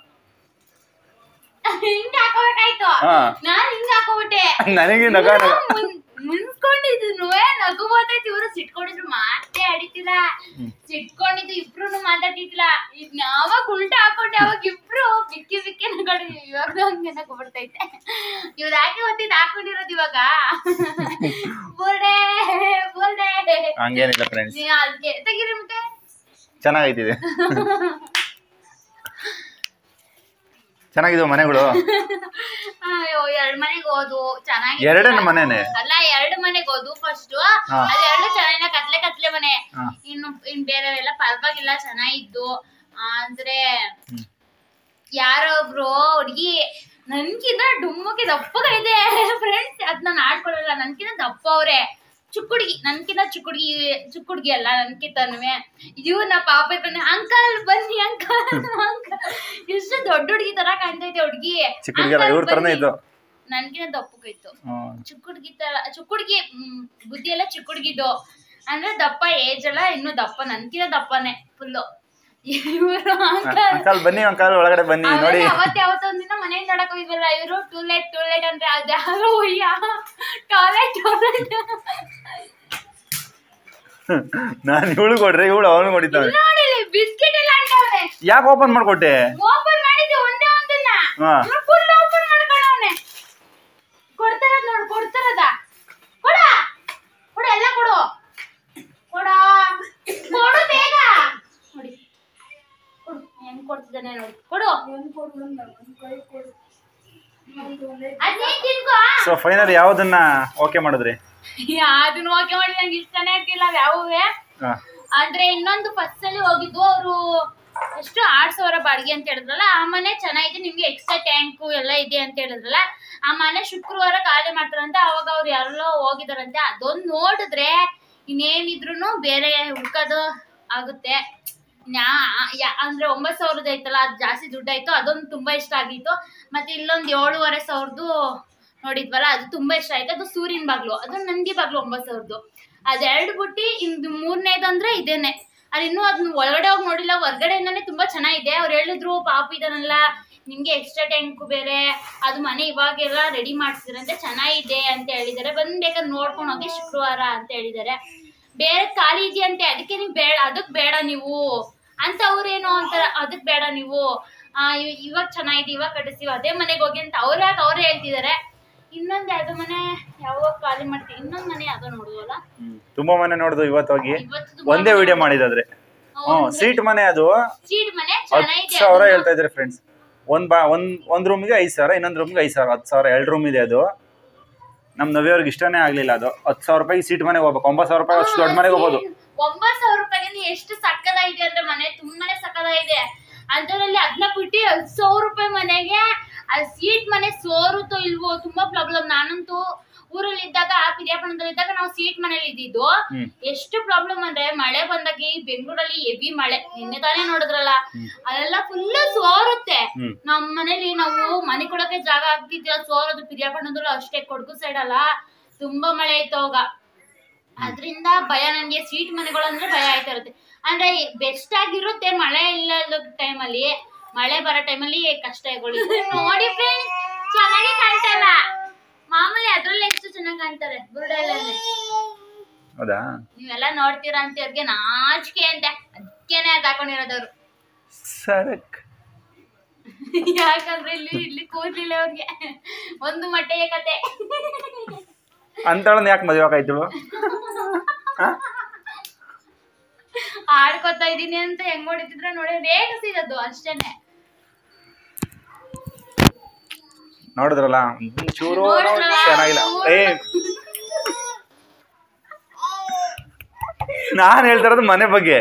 ಹಿಂಗ್ ಹಾಕೋಬೇಕಾಯ್ತು. ಹಾ. ನಾನ್ ಹಿಂಗ್ ಹಾಕೋಬಿಟ್ಟೆ. ನನಗೆ ನಗ ನಗ. ಮುನ್ಸ್ಕೊಂಡಿದ್ರು ನಗು ಬರ್ತೈತಿ ಇವರು ಸಿಟ್ಕೊಂಡಿದ್ರು ಮಾತೇ ಅಡಿತಿಲ್ಲ ಸಿಟ್ಕೊಂಡಿದ್ದು ಇಬ್ರು ಮಾತಾಡ್ತಿದ್ದಿಲ್ಲ. ಈಗ ನಾವಾಗ ಉಲ್ಟಾ ಹಾಕೊಂಡೆ ಅವಾಗ ಇಬ್ರು ಬಿಕ್ಕಿ ಬಿಕ್ಕಿ ನಗೊಂಡು ಇವಾಗ ಹಂಗೆ ನಗು ಬರ್ತೈತೆ ಇವ್ರು ಯಾಕೆ ಗೊತ್ತಿದ್ದು ಹಾಕೊಂಡಿರೋದು ಇವಾಗ? ಬೋರ್ಡೆ ಬೋರ್ಡೆ. ಹಂಗೇನಿಲ್ಲ ಫ್ರೆಂಡ್ಸ್ ನೀ ಅದಕ್ಕೆ ತೆಗೀರಿ ಮತ್ತೆ. ಚೆನ್ನಾಗೈತಿದೆ. ಚೆನ್ನಾಗಿದ್ವು ಮನೆಗಳು? ಅಯ್ಯೋ ಎರಡ್ ಮನೆಗ್ ಹೋದು ಚೆನ್ನಾಗಿ ಎರಡೇ ಮನೆನೆ? ಅಲ್ಲ ಎರಡು ಮನೆಗೆ ಹೋದ್ವು ಫಸ್ಟ್. ಅದ್ ಎರಡು ಚೆನ್ನಾಗಿಲ್ಲ ಕತ್ಲೆ ಕತ್ಲೆ ಮನೆ. ಇನ್ನು ಇನ್ ಬೇರೆಲ್ಲ ಪರವಾಗಿಲ್ಲ ಚೆನ್ನಾಗಿದ್ದು. ಅಂದ್ರೆ ಯಾರೊಬ್ರು ಹುಡುಗಿ ನನ್ಕಿಂತ ಡುಮ್ಮಕ್ಕೆ ದಪ್ಪಗಳಿದೆ ಫ್ರೆಂಡ್ಸ್ ಅದ್ ನಾನು ಆಡ್ಕೊಳಲ್ಲ ನನ್ಕಿಂತ ದಪ್ಪ ಅವ್ರೆ ಚಿಕ್ಕ ಹುಡುಗಿ ನನ್ಕಿಂತ ಚಿಕ್ಕ ಹುಡ್ಗಿ ಚಿಕ್ಕ ಹುಡ್ಗಿ ಅಲ್ಲ ನನ್ಕಿಂತನುವೆ ಇವ್ನ ಪಾಪ ಇದ್ರೆ ಅಂಕಲ್ ಬನ್ನಿ ಅಂಕಲ್ ಅಂಕಲ್. ಎಷ್ಟು ದೊಡ್ಡ ಹುಡ್ಗಿ ತರ ಕಾಣ್ತೈತೆ ಹುಡ್ಗಿ. ನನ್ಕಿನ ಇವ್ರ ದಪ್ಪಗಿತ್ತು. ಚಿಕ್ಕ ಹುಡ್ಗಿ ತರ ಚಿಕ್ಕ ಹುಡ್ಗಿ ಬುದ್ಧಿ ಎಲ್ಲ ಚಿಕ್ಕ ಹುಡುಗಿದ್ದು ಅಂದ್ರೆ ದಪ್ಪ ಏಜ್ ಅಲ್ಲ ಇನ್ನು ದಪ್ಪ ನನ್ಕಿನ ದಪ್ಪನೆ ಫುಲ್ಲು ಇವರು ಅಂಕಲ್. ಬನ್ನಿ ಅಂಕಲ್ ಒಳಗಡೆ ಬನ್ನಿ ನೋಡಿ. ಅವತ್ ಯಾವತ್ತೊಂದಿನ ಮನೆ ನೋಡಕ್ ಹೋಗಿದ್ವಲ್ಲ ಇವರು ಟೂಲೆಟ್ ಟೂಲೆಟ್ ಅಂದ್ರೆ ಅದ್ಯಾರೋ ಅಯ್ಯ ಟಾಯ್ಲೆಟ್ ನಾನು ಇವಳು ಕೊಡ್ರಿ ಇವಳು ಅವನು ಬಿಸ್ಕೆಟ್ ಎಲ್ಲ ಅಂಟವ್ನೆ. ಯಾಕೆ ಓಪನ್ ಮಾಡ್ಕೊಟ್ಟೆ? ಓಪನ್ ಮಾಡಿದ್ದೆ ಒಂದೇ ಒಂದನ್ನ. ಹಾ. ಫುಲ್ ಓಪನ್ ಮಾಡ್ಕೊಂಡವನೆ ಕೊಡ್ತಾರದ್ ನೋಡು ಕೊಡ್ತಾರದ? ಕೊಡ. ಕೊಡ ಎಲ್ಲ ಕೊಡು. ಕೊಡ. ಕೊಡು ಬೇಗ. ನೋಡಿ ಕೊಡು. ಹೆಂಗ್ ಕೊಡ್ತಿದ್ದಾನೆ ನೋಡಿ. ಕೊಡು. ಅದೇ? ತಿನ್ಕೋ. ಸೊ ಫೈನಲ್ ಯಾವ್ದನ್ನ ಓಕೆ ಮಾಡಿದ್ರಿ? ಯಾವ್ದನ್ನು ಓಕೆ ಮಾಡಿ ನಂಗೆ ಇಷ್ಟನೇ ಆಗ್ತಿಲ್ಲ ಯಾವೇ ಆದ್ರೆ ಅಂದ್ರೆ ಇನ್ನೊಂದು ಫಸ್ಟ್ ಅಲ್ಲಿ ಹೋಗಿದ್ದು ಅವರು ಎಷ್ಟು ಆರ್ ಸಾವಿರ ಬಾಡಿಗೆ ಅಂತ ಹೇಳಿದ್ರಲ್ಲ ಆ ಮನೆ ಚೆನ್ನಾಗಿದೆ ನಿಮ್ಗೆ ಎಕ್ಸ್ಟ್ರಾ ಟ್ಯಾಂಕು ಎಲ್ಲ ಇದೆ ಅಂತ ಹೇಳಿದ್ರಲ್ಲ ಆ ಮನೆ ಶುಕ್ರವಾರ ಖಾಲಿ ಮಾಡ್ತಾರಂತೆ ಅವಾಗ ಅವ್ರು ಎಲ್ಲೋ ಹೋಗಿದಾರಂತೆ ಅದೊಂದು ನೋಡಿದ್ರೆ ಇನ್ನೇನಿದ್ರು ಬೇರೆ ಹುಡ್ಕೋದು ಆಗುತ್ತೆ. ಅಂದ್ರೆ ಒಂಬತ್ತು ಸಾವಿರದ ಐತಲ್ಲ ಅದು ಜಾಸ್ತಿ ದುಡ್ಡು ಆಯ್ತು ಅದೊಂದು ತುಂಬಾ ಇಷ್ಟ ಆಗಿತ್ತು. ಮತ್ತೆ ಇಲ್ಲೊಂದು ಏಳುವರೆ ಸಾವಿರದ್ದು ನೋಡಿದ್ವಲ್ಲ, ಅದು ತುಂಬಾ ಇಷ್ಟ ಆಯ್ತು. ಅದು ಸೂರ್ಯನ ಬಾಗ್ಲು. ಅದು ನಂದಿ ಬಾಗ್ಲು ಒಂಬತ್ತು ಸಾವಿರದ್ದು. ಅದೆರಡು ಬುಟ್ಟಿ ಇದು ಮೂರನೇದು ಅಂದ್ರೆ ಇದೇನೆ. ಅದು ಇನ್ನೂ ಅದನ್ನ ಒಳಗಡೆ ಹೋಗಿ ನೋಡಿಲ್ಲ, ಹೊರ್ಗಡೆಯಿಂದಾನೆ ತುಂಬಾ ಚೆನ್ನಾಗಿದೆ. ಅವ್ರು ಹೇಳಿದ್ರು, ಪಾಪ, ಇದನ್ನೆಲ್ಲ ನಿಮ್ಗೆ ಎಕ್ಸ್ಟ್ರಾ ಟ್ಯಾಂಕು ಬೇರೆ. ಅದು ಮನೆ ಇವಾಗೆಲ್ಲ ರೆಡಿ ಮಾಡ್ತಿದ್ರಂತೆ ಚೆನ್ನಾಗಿದೆ ಅಂತ ಹೇಳಿದ್ದಾರೆ. ಬಂದ್ ಬೇಕಾದ್ರೆ ನೋಡ್ಕೊಂಡು ಹೋಗಿ ಶುಕ್ರವಾರ ಅಂತ ಹೇಳಿದ್ದಾರೆ. ಬೇರೆ ಖಾಲಿ ಇದೆಯಂತೆ ಅದಕ್ಕೆ ನೀವು ಬೇಡ ಅದಕ್ಕೆ ಬೇಡ ನೀವು. ಅಂತ ಅವ್ರೇನು ಅಂತಾರ ಅದಕ್ಕೆ ಬೇಡ ನೀವು. ಇವಾಗ ಚೆನ್ನಾಗಿದೆ, ಇವಾಗ ಕಟ್ಟಿಸ್ತೀವಿ. ಅದೇ ಮನೆಗೆ ಹೋಗಿ ಅಂತ ಅವ್ರ ಯಾಕೆ ಅವರೇ ಹೇಳ್ತಿದ್ದಾರೆ. ಇನ್ನೊಂದು ಯಾವ್ದೋ ಮನೆ ಯಾವಾಗ ಖಾಲಿ ಮಾಡ್ತೀವಿ. ಇನ್ನೊಂದ್ ಮನೆ ಯಾವ್ದೋ ನೋಡುದಲ್ಲ ತುಂಬಾ ಮನೆ ನೋಡುದು ಇವತ್ತು ಹೋಗಿ. ಒಂದೇ ವಿಡಿಯೋ ಮಾಡಿದ್ರೆ ಹ್ಮ್ ಸೀಟ್ ಮನೆ ಅದು. ಸೀಟ್ ಮನೆ ಹತ್ತು ಸಾವಿರ ಹೇಳ್ತಾ ಇದ್ದಾರೆ ಫ್ರೆಂಡ್ಸ್ ಒಂದ್ ಬಾ ಒಂದ್ ಒಂದ್ ರೂಮ್ಗೆ ಐದ್ ಸಾವಿರ ಇನ್ನೊಂದ್ ರೂಮ್ಗೆ ಐದ್ ಸಾವಿರ ಹತ್ತು ಸಾವಿರ ಎರಡು ರೂಮ್ ಇದೆ ಅದು. ನಮ್ ನವಿಯವ್ರಿಗೆ ಇಷ್ಟನೇ ಆಗ್ಲಿಲ್ಲ ಅದು. ಹತ್ತು ಸಾವಿರ ರೂಪಾಯಿ ಸೀಟ್ ಮನೆಗೆ ಹೋಗ್ಬೇಕು. ಒಂಬತ್ತು ಸಾವಿರ ರೂಪಾಯಿ ಅಷ್ಟು ದೊಡ್ಡ ಮನೆಗೆ ಹೋಗ್ಬೋದು. ಒಂಬತ್ತು ಸಾವಿರ ರೂಪಾಯಿಗೆ ಎಷ್ಟು ಸಕ್ಕದಾಗಿದೆ ಅಂದ್ರೆ ಮನೆ ತುಂಬಾನೇ ಸಕ್ಕದಾಗಿದೆ ಅದರಲ್ಲಿ ಅದನ್ನ ಬಿಟ್ಟು ಹತ್ತು ಸಾವಿರ ರೂಪಾಯಿ ಮನೆಗೆ ಆ ಸೀಟ್ ಮನೆ ಸೋರುತ್ತೋ ಇಲ್ವೋ ತುಂಬಾ ಪ್ರಾಬ್ಲಮ್ ನಾನಂತೂ ಊರಲ್ಲಿ ಇದ್ದಾಗ ಪಿರಿಯಾಪಣದಲ್ಲಿ ಇದ್ದಾಗ ನಾವು ಸೀಟ್ ಮನೇಲಿ ಇದ್ದಿದ್ದು. ಎಷ್ಟು ಪ್ರಾಬ್ಲಮ್ ಅಂದ್ರೆ ಮಳೆ ಬಂದಾಗ ಈ ಬೆಂಗಳೂರಲ್ಲಿ ಹೆವಿ ಮಳೆ. ನಿನ್ನೆ ತಾನೇ ನೋಡಿದ್ರಲ್ಲ. ಅದೆಲ್ಲ ಫುಲ್ ಸೋರುತ್ತೆ. ನಮ್ ಮನೇಲಿ ನಾವು ಮನೆ ಕೊಡಕ್ಕೆ ಜಾಗ ಆಗ್ತಿದ್ದಿಲ್ಲ. ಸೋರೋದು ಪಿರಿಯಾಪಣದಲ್ಲೂ ಅಷ್ಟೇ ಕೊಡಗು ಸೈಡ್ ಅಲ್ಲ. ತುಂಬಾ ಮಳೆ ಇತ್ತು ಅವಾಗ. ಅದ್ರಿಂದ ಭಯ ನನಗೆ ಸೀಟ್ ಮನೆಗಳು ಅಂದ್ರೆ ಭಯ ಆಯ್ತಾ ಇರುತ್ತೆ. ಅಂದ್ರೆ ಬೆಸ್ಟ್ ಆಗಿರುತ್ತೆ ಮಳೆ ಇಲ್ಲದ ಟೈಮಲ್ಲಿ ಮಳೆ ಬರೋ ಟೈಮಲ್ಲಿ ಕಷ್ಟಗಳು ನೋಡಿ ಫ್ರೆಂಡ್ಸ್ ಚೆನ್ನಾಗಿ ಕಾಣ್ತಲ್ಲ ಮಾಮೂಲಿ ಅದ್ರಲ್ಲಿ ಎಷ್ಟು ಚೆನ್ನಾಗಿ ಕಾಣ್ತಾರೆ ಬುರುಡೆಲ್ಲೇ ಹೌದಾ? ನೀವೆಲ್ಲ ನೋಡ್ತೀರಾ ಅಂತ ಅವ್ರಿಗೆ ನಾಚಿಕೆ ಅಂತೆ. ಅದಕ್ಕೇನೆ ಅದು ಹಾಕೊಂಡಿರೋದವ್ರು. ಸರಕ್. ಯಾಕಂದ್ರೆ ಇಲ್ಲಿ ಇಲ್ಲಿ ಕೂದ್ಲಿಲ್ಲ ಅವ್ರಿಗೆ ಒಂದು ಮಟ್ಟೆಯ ಕತೆ. ಅಂತಳನ್ನ ಯಾಕೆ ಮದುವೆ ಆಗಾಯ್ತು ಆಡ್ಕೊತಾ ಇದೀನಿ ಅಂತ ಹೆಂಗ್ ಹೊಡಿತಿದ್ರೆ ನೋಡಿ ಸಿಗದು ಅಷ್ಟೇನೆ. ನೋಡಿದ್ರಲ್ಲ? ಚೂರು? ಚೆನ್ನಾಗಿಲ್ಲ ಏ ನಾನ್ ಹೇಳ್ತಾ ಇರೋದು ಮನೆ ಬಗ್ಗೆ.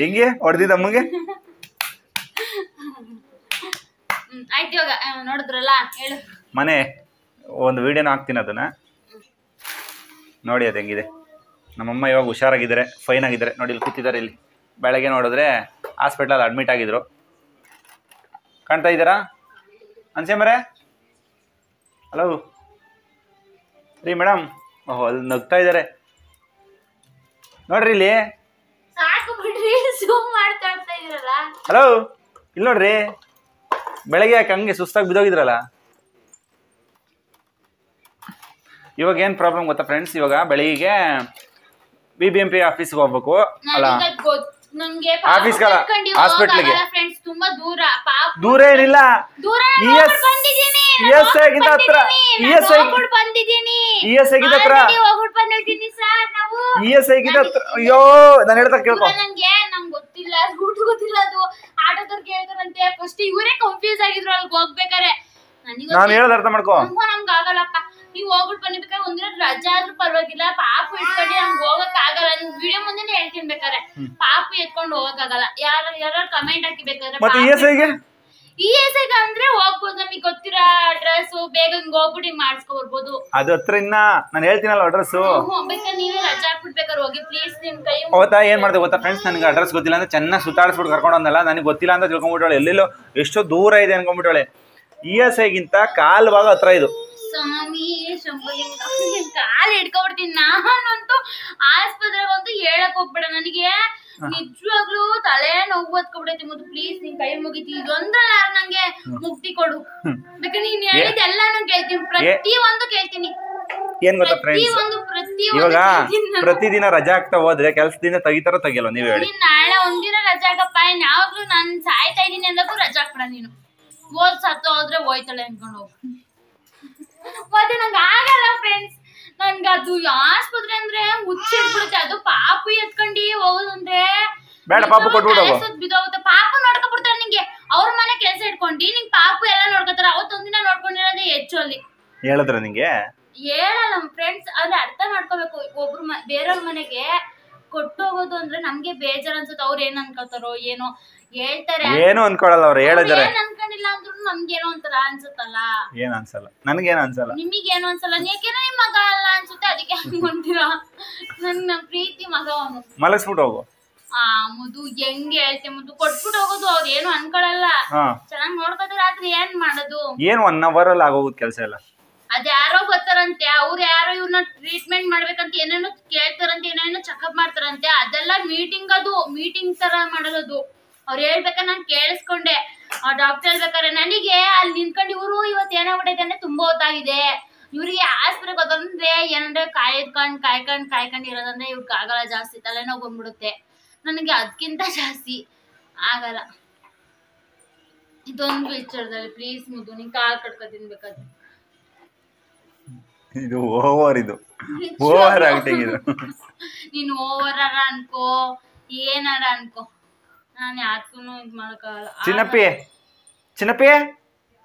ಹಿಂಗೆ? ಹೊಡೆದಿದ್ದ ಅಮ್ಮಗೆ? ಆಯ್ತು ಇವಾಗ ನೋಡಿದ್ರಲ್ಲ? ಹೇಳು. ಮನೆ ಒಂದು ವಿಡಿಯೋನ ಹಾಕ್ತೀನಿ ಅದನ್ನ. ನೋಡಿ ಅದು ಹೆಂಗಿದೆ. ನಮ್ಮಮ್ಮ ಇವಾಗ ಹುಷಾರಾಗಿದ್ದಾರೆ ಫೈನ್ ಆಗಿದ್ದಾರೆ. ನೋಡಿ ಇಲ್ಲಿ ಕೂತಿದ್ದಾರೆ ಇಲ್ಲಿ. ಬೆಳಗ್ಗೆ ನೋಡಿದ್ರೆ ಹಾಸ್ಪಿಟ್ಲಲ್ಲಿ ಅಡ್ಮಿಟ್ ಆಗಿದ್ರು. ಕಾಣ್ತಾ ಇದ್ದೀರಾ? ಅನ್ಸೇಮರೆ ಹಲೋ ರೀ ಮೇಡಮ್ ಓಹೋ ಅಲ್ಲಿ ನಗ್ತಾ ಇದ್ದಾರೆ. ನೋಡ್ರಿ ಇಲ್ಲಿ. ಹಲೋ ಇಲ್ಲಿ ನೋಡ್ರಿ. ಬೆಳಗ್ಗೆ ಯಾಕೆ ಹಂಗೆ ಸುಸ್ತಾಗಿ ಬಿದ್ದೋಗಿದ್ರಲ್ಲ. ಇವಾಗ ಏನು ಪ್ರಾಬ್ಲಮ್ ಗೊತ್ತಾ ಫ್ರೆಂಡ್ಸ್ ಇವಾಗ ಬೆಳಿಗ್ಗೆ ಬಿ ಬಿ ಎಂ ಪಿ ಆಫೀಸ್ಗೆ ಹೋಗ್ಬೇಕು ಅಲ್ಲ? ಆಫೀಸ್ಗಳ ಹಾಸ್ಪಿಟ್ಲ್ಗೆ ದೂರ. ಏನಿಲ್ಲ. ದೂರ ES ಬಂದಿದ್ದೀನಿ? ESI ಗಿಂತ ಹತ್ರ. ESI ಹೋಗ್ಬಿಟ್ಟು ಬಂದಿದ್ದೀನಿ. ಇ ಎಸ್ ಐಗಿದ ಹತ್ರ. ಇ ಎಸ್ ಐಗಿದ ಹತ್ರ. ಅಯ್ಯೋ ನಾನು ಹೇಳ್ತಾ ಕೇಳ್ಕೊ. ಗೊತ್ತಿಲ್ಲ. ರೂಟ್ ಗೊತ್ತಿಲ್ಲ ಅದು. ಆಟೋದವ್ರು ಕೇಳ್ತಾರಂತೆ. ಫಸ್ಟ್ ಇವರೇ ಕನ್ಫ್ಯೂಸ್ ಆಗಿದ್ರು. ಅಲ್ಲಿ ಹೋಗ್ಬೇಕಾರೆ. ನಾನು ಹೇಳೋದು ಅರ್ಥ ಮಾಡ್ಕೊ. ನಮ್ಗೆ ಆಗಲ್ಲಪ್ಪ. ನೀವು ಹೋಗ್ಬಿಟ್ಟು ಬಂದಿರ್ಬೇಕಾದ್ರೆ ಒಂದಿನ ರಜಾ ಆದ್ರೂ ಪರವಾಗಿಲ್ಲ. ಪಾಪ ಇಟ್ಕೊಂಡು ನಮ್ಗೆ ಹೋಗಕ್ ಆಗಲ್ಲ. ನಿಮ್ ವಿಡಿಯೋ ಮುಂದೆ ಹೇಳ್ತೀನಿ ಬೇಕಾರೆ ಪಾಪ ಎತ್ಕೊಂಡು ಹೋಗಕ್ ಆಗಲ್ಲ. ಯಾರು ಯಾರು ಕಮೆಂಟ್ ಹಾಕಿ ಬೇಕಾದ್ರೆ ಮತ್ತೆ ಇ ಎಸ್ ಐಗೆ ಇ ಎಸ್ ಐ ಅಂದ್ರೆ ಹೋಗ್ಬೋದು. ನಮಗೆ ಗೊತ್ತಿರೋ ಅಡ್ರೆಸ್ ಬೇಗ ಹಿಂಗ್ ಹೋಗ್ಬಿಟ್ಟು ಹಿಂಗ್ ಮಾಡಿಸ್ಕೊ ಬರ್ಬೋದು ಅದು ಹತ್ರ ಇನ್ನ ನಾನು ಹೇಳ್ತೀನಲ್ಲ ಅಡ್ರೆಸ್ ಬೇಕಾದ್ರೆ ನೀವೇ ರಜಾ ಹಾಕ್ಬಿಡ್ಬೇಕಾದ್ರೆ ಹೋಗಿ. ಪ್ಲೀಸ್ ನಿಮ್ ಕೈ ಅವತ್ತ ಏನ್ ಮಾಡಿದೆ ಗೊತ್ತಾ ಫ್ರೆಂಡ್ಸ್ ನನಗೆ ಅಡ್ರೆಸ್ ಗೊತ್ತಿಲ್ಲ ಅಂತ ಚೆನ್ನಾಗಿ ಸುತ್ತಾಡಿಸ್ಬಿಟ್ಟು ಕರ್ಕೊಂಡು ಬಂದಲ್ಲ. ನನಗೆ ಗೊತ್ತಿಲ್ಲ ಅಂತ ತಿಳ್ಕೊಂಡ್ಬಿಟ್ಟವಳೆ. ಎಲ್ಲೆಲ್ಲೋ ಎಷ್ಟೋ ದೂರ ಇದೆ ಅನ್ಕೊಂಡ್ಬಿಟ್ಟವಳೆ. ಇ ಎಸ್ ಐಗಿಂತ ಕಾಲ್ ಭಾಗ ಹತ್ರ ಇದು. ಸ್ವಾಮಿ ಶಂಭುಲಿಂಗ ಕಾಲ್ ಹಿಡ್ಕೊಬಿಡ್ತೀನಿ. ನಾನಂತೂ ಆಸ್ಪತ್ರೆಗೆ ಬಂತು ಹೇಳಕ್ ಹೋಗ್ಬೇಡ ನನಗೆ. ನಿಜವಾಗ್ಲೂ ತಲೆ ನೋವು ಬತ್ಕೊಬಿಡೈತಿ ಮತ್ತು ಪ್ಲೀಸ್ ನಿನ್ ಕೈ ಮುಗಿತಿ. ಇದೊಂದ್ರಲ್ಲ ನಂಗೆ ಮುಕ್ತಿ ಕೊಡು. ಬೇಕಾದ್ರೆ ನೀನ್ ಹೇಳಿದೆಲ್ಲ ಎಲ್ಲಾನು ಕೇಳ್ತೀನಿ. ಪ್ರತಿ ಒಂದು ಕೇಳ್ತೀನಿ. ಏನ್ ಗೊತ್ತಾ ಫ್ರೆಂಡ್ಸ್ ಇವಾಗ ಪ್ರತಿದಿನ ರಜಾ ಆಗ್ತಾ ಹೋದ್ರೆ ಕೆಲ್ಸದಿಂದ ತೆಗಿತಾರ ತೆಗಿಯಲ್ಲ ನೀವ್ ಹೇಳಿ. ನಾಳೆ ಒಂದಿನ ರಜಾ ಹಾಕಪ್ಪ. ಇನ್ ಯಾವಾಗ್ಲೂ ನಾನ್ ಸಾಯ್ತಾ ಇದೀನಿ ಅಂದಾಗ ರಜಾ ಹಾಕ್ಬಿಡ ನೀನು. ಓದ್ ಸತ್ತು ಹೋದ್ರೆ ಹೋಯ್ತಾಳೆ ಅನ್ಕೊಂಡು ಹೋಗು. ಮತ್ತೆ ನಂಗೆ ಆಗಲ್ಲ ಫ್ರೆಂಡ್ಸ್ ನನ್ಗೆ ಅದು ಆಸ್ಪತ್ರೆ ಅಂದ್ರೆ ಹುಚ್ಚಿಡ್ಬಿಡುತ್ತೆ ಅದು ಪಾಪು ಎತ್ಕೊಂಡಿ ಹೋಗುದಂದ್ರೆ ಬೇಡ, ಪಾಪು ಕೊಟ್ಬಿಡು. ಹೋಗು. ಬಿದ್ದೋಗುತ್ತೆ. ಪಾಪು ನೋಡ್ಕೊಬಿಡ್ತಾರೆ ನಿಂಗೆ. ಅವ್ರ ಮನೆ ಕೆಲಸ ಇಟ್ಕೊಂಡು ನಿಂಗೆ ಪಾಪು ಎಲ್ಲ ನೋಡ್ಕೊತಾರೆ. ಅವತ್ತೊಂದಿನ ನೋಡ್ಕೊಂಡಿರೋದೇ ಹೆಚ್ಚು ಅಲ್ಲಿ. ಹೇಳಿದ್ರ ನಿಂಗೆ? ಹೇಳಲ್ಲ ನಮ್ ಫ್ರೆಂಡ್ಸ್ ಅಂದ್ರೆ ಅರ್ಥ ಮಾಡ್ಕೋಬೇಕು. ಒಬ್ರು ಬೇರೆಯವ್ರ ಮನೆಗೆ ಕೊಟ್ಟು ಹೋಗೋದು ಅಂದ್ರೆ ನಮ್ಗೆ ಬೇಜಾರ್ ಅನ್ಸುತ್ತೆ. ಅವ್ರ ಏನ್ ಅನ್ಕೋತಾರೋ ಏನೋ. ಹೇಳ್ತಾರೆ ಏನು ಅನ್ಕೊಳಲ್ಲ ಅವ್ರು ಹೇಳಿದ್ರೆ. ಏನ್ ಅನ್ಕೊಂಡಿಲ್ಲ ಅಂದ್ರೂ ನಮ್ಗೇನೋ ಒಂಥರ ಅನ್ಸುತ್ತಲ್ಲ? ಏನ್ ಅನ್ಸಲ್ಲ. ನನ್ಗೇನ್ ಅನ್ಸಲ್ಲ. ನಿಮಗೇನೋ ಅನ್ಸಲ್ಲ. ಯಾಕೆನೋ ನಿಮ್ ಮಗ ಅಲ್ಲ ಅನ್ಸುತ್ತೆ ಅದಕ್ಕೆ ಹಂಗೊಂತೀರಾ ನನ್ನ ಪ್ರೀತಿ ಮಗ ಅವನು. ಮಲಗಿಸ್ಬಿಟ್ಟು ಹೋಗು. ಆ ಮುದು ಹೆಂಗ್ ಹೇಳ್ತೆ ಮುದು? ಕೊಟ್ಬಿಟ್ಟು ಹೋಗೋದು ಅವ್ರು ಏನು ಅನ್ಕೊಳಲ್ಲ. ಹಾ. ಚೆನ್ನಾಗ್ ನೋಡ್ಕೋತಾರೆ ಆದ್ರೆ ಏನ್ ಮಾಡೋದು? ಏನ್ ಒನ್ ಅವರ್ ಅಲ್ಲಿ ಆಗೋಗುದು ಕೆಲಸ ಎಲ್ಲ ಅದ್ಯಾರೋ ಬರ್ತಾರಂತೆ ಅವ್ರು ಯಾರೋ ಇವ್ರನ್ನ ಟ್ರೀಟ್ಮೆಂಟ್ ಮಾಡ್ಬೇಕಂತ ಏನೇನೋ ಕೇಳ್ತಾರಂತೆ ಏನೇನೋ ಚೆಕಪ್ ಮಾಡ್ತಾರಂತೆ ಅದೆಲ್ಲ ಮೀಟಿಂಗ್ ಅದು ಮೀಟಿಂಗ್ ತರ ಮಾಡೋದು ಅವ್ರು ಹೇಳ್ಬೇಕಾದ್ರೆ ನಾನು ಕೇಳಿಸ್ಕೊಂಡೆ. ಆ ಡಾಕ್ಟರ್ ಹೇಳ್ಬೇಕಾದ್ರೆ ನನಗೆ ಅಲ್ಲಿ ನಿಂತ್ಕೊಂಡು ಇವರು ಇವತ್ತು ಏನಾಗ್ಬಿಟ್ಟೈತೆ ಅಂದ್ರೆ ತುಂಬಾ ಹೊತ್ತಾಗಿದೆ ಇವ್ರಿಗೆ ಆಸ್ಪತ್ರೆಗೆ ಹೋದಂದ್ರೆ ಏನಂದ್ರೆ ಕಾಯ್ಕೊಂಡ್ ಕಾಯ್ಕೊಂಡ್ ಕಾಯ್ಕೊಂಡ್ ಇರೋದಂದ್ರೆ ಇವ್ರಿಗೆ ಆಗಲ್ಲ ಜಾಸ್ತಿ ತಲೆನೋವು ಬಂದ್ಬಿಡುತ್ತೆ. ನನಗೆ ಅದಕ್ಕಿಂತ ಜಾಸ್ತಿ ಆಗಲ್ಲ. ಇದೊಂದು ವಿಚಾರದಲ್ಲಿ ಪ್ಲೀಸ್ ಮುದ್ದು ನೀನ್ ಕಾಲ್ ಕಟ್ಕೊ ತಿನ್ಬೇಕಾದ್ರೆ. ಇದು ಓವರ್ ಇದು. ಓವರ್ ಆಕ್ಟಿಂಗ್ ಇದು. ನೀನು ಓವರ್ ಅನ್ಕೋ ಏನಾರ ಅನ್ಕೋ. ನಾನು ಯಾಕೂ ಇದ್ ಮಾಡಕ್ಕಾಗಲ್ಲ. ಚಿನ್ನಪ್ಪಿ ಚಿನ್ನಪ್ಪಿ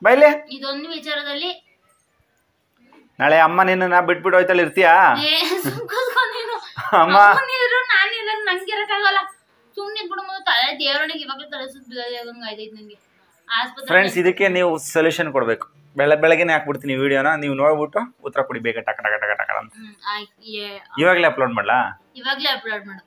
ಬೈಲೆ. ಇದೊಂದು ವಿಚಾರದಲ್ಲಿ ನಾಳೆ ಅಮ್ಮ ನಿನ್ನ ಬಿಟ್ಬಿಟ್ಟು ಹೋಯ್ತಲ್ಲ ಇರ್ತೀಯಾ? ಏ, ಸುಮ್ ಕೂತ್ಕೊ ನೀನು. ಅಮ್ಮ. ನೀರು ನಾನಿರ ನಂಗೆ ಇರಕ್ಕಾಗಲ್ಲ. ಸುಮ್ನೆ ಬಿಡ್ಬೋದು ತಲೆ ದೇವರಣಿಗೆ ಇವಾಗಲೂ ತಲೆ ಸುತ್ತ ಬಿದ್ದೋಗಂಗ್ ಆಯ್ತೈತೆ ನಂಗೆ. ಆಸ್ಪತ್ರೆ ಫ್ರೆಂಡ್ಸ್ ಇದಕ್ಕೆ ನೀವು ಸೊಲ್ಯೂಷನ್ ಕೊಡ್ಬೇಕು. ಬೆಳ ಬೆಳಗ್ಗೆನೆ ಹಾಕ್ಬಿಡ್ತೀನಿ ವಿಡಿಯೋನ. ನೀವು ನೋಡ್ಬಿಟ್ಟು ಉತ್ತರ ಕೊಡಿ ಬೇಗ ಟಕ ಟಕ ಟಕ ಟಕ ಅಂತ. ಹ್ಮ್ ಆಯ್ತು ಏ ಇವಾಗಲೇ ಅಪ್ಲೋಡ್ ಮಾಡ್ಲಾ? ಇವಾಗಲೇ ಅಪ್ಲೋಡ್ ಮಾಡು.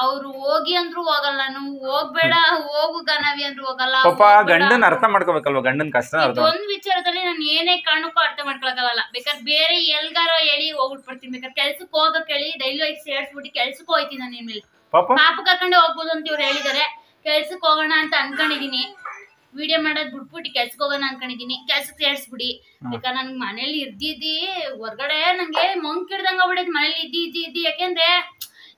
ಅವ್ರು ಹೋಗಿ ಅಂದ್ರು ಹೋಗಲ್ಲ ನಾನು ಹೋಗ್ಬೇಡ ಹೋಗು ಗನವಿ ಅಂದ್ರು ಹೋಗಲ್ಲ ಪಾಪ ಗಂಡನ್ ಅರ್ಥ ಮಾಡ್ಕೋಬೇಕಲ್ವಾ? ಗಂಡನ್ ಕಷ್ಟ ಅರ್ಥ ಇದೊಂದ್ ವಿಚಾರದಲ್ಲಿ ನಾನು ಏನೇ ಕಾರಣಕ್ಕೂ ಅರ್ಥ ಮಾಡ್ಕೊಳಕ್ಕಾಗಲ್ಲ. ಬೇಕಾದ್ರೆ ಬೇರೆ ಎಲ್ಗಾರೋ ಹೇಳಿ ಹೋಗ್ಬಿಟ್ಬಿಡ್ತೀನಿ. ಬೇಕಾದ್ರೆ ಕೆಲ್ಸಕ್ಕೆ ಹೋಗಕ್ ಹೇಳಿ ಡೈಲಿ ಹೋಗಿ ಸೇರ್ಸ್ಬಿಟ್ಟು ಕೆಲ್ಸಕ್ಕೆ ಹೋಯ್ತೀನಿ ನಾನು ಇನ್ಮೇಲೆ ಪಾಪ? ಪಾಪ ಕರ್ಕೊಂಡೆ ಹೋಗ್ಬೋದು ಅಂತ ಇವ್ರು ಹೇಳಿದಾರೆ. ಕೆಲ್ಸಕ್ಕೆ ಹೋಗೋಣ ಅಂತ ಅನ್ಕೊಂಡಿದೀನಿ. ವಿಡಿಯೋ ಮಾಡೋದ್ ಬಿಟ್ಬಿಟ್ಟು ಕೆಲ್ಸಕ್ಕೆ ಹೋಗೋಣ ಅನ್ಕೊಂಡಿದೀನಿ. ಕೆಲ್ಸಕ್ಕೆ ಸೇರ್ಸ್ಬಿಡಿ. ಬೇಕಾದ್ರೆ ನನ್ಗೆ ಮನೇಲಿ ಇದ್ದಿದ್ದಿ ಹೊರ್ಗಡೆ ನಂಗೆ ಮಂಕ್ ಹಿಡ್ದಂಗ ಆಗ್ಬಿಡೈತೆ ಮನೇಲಿ. ಇದ್ದಿ ಇದ್ದಿ ಇದ್ದಿ. ಯಾಕೆಂದ್ರೆ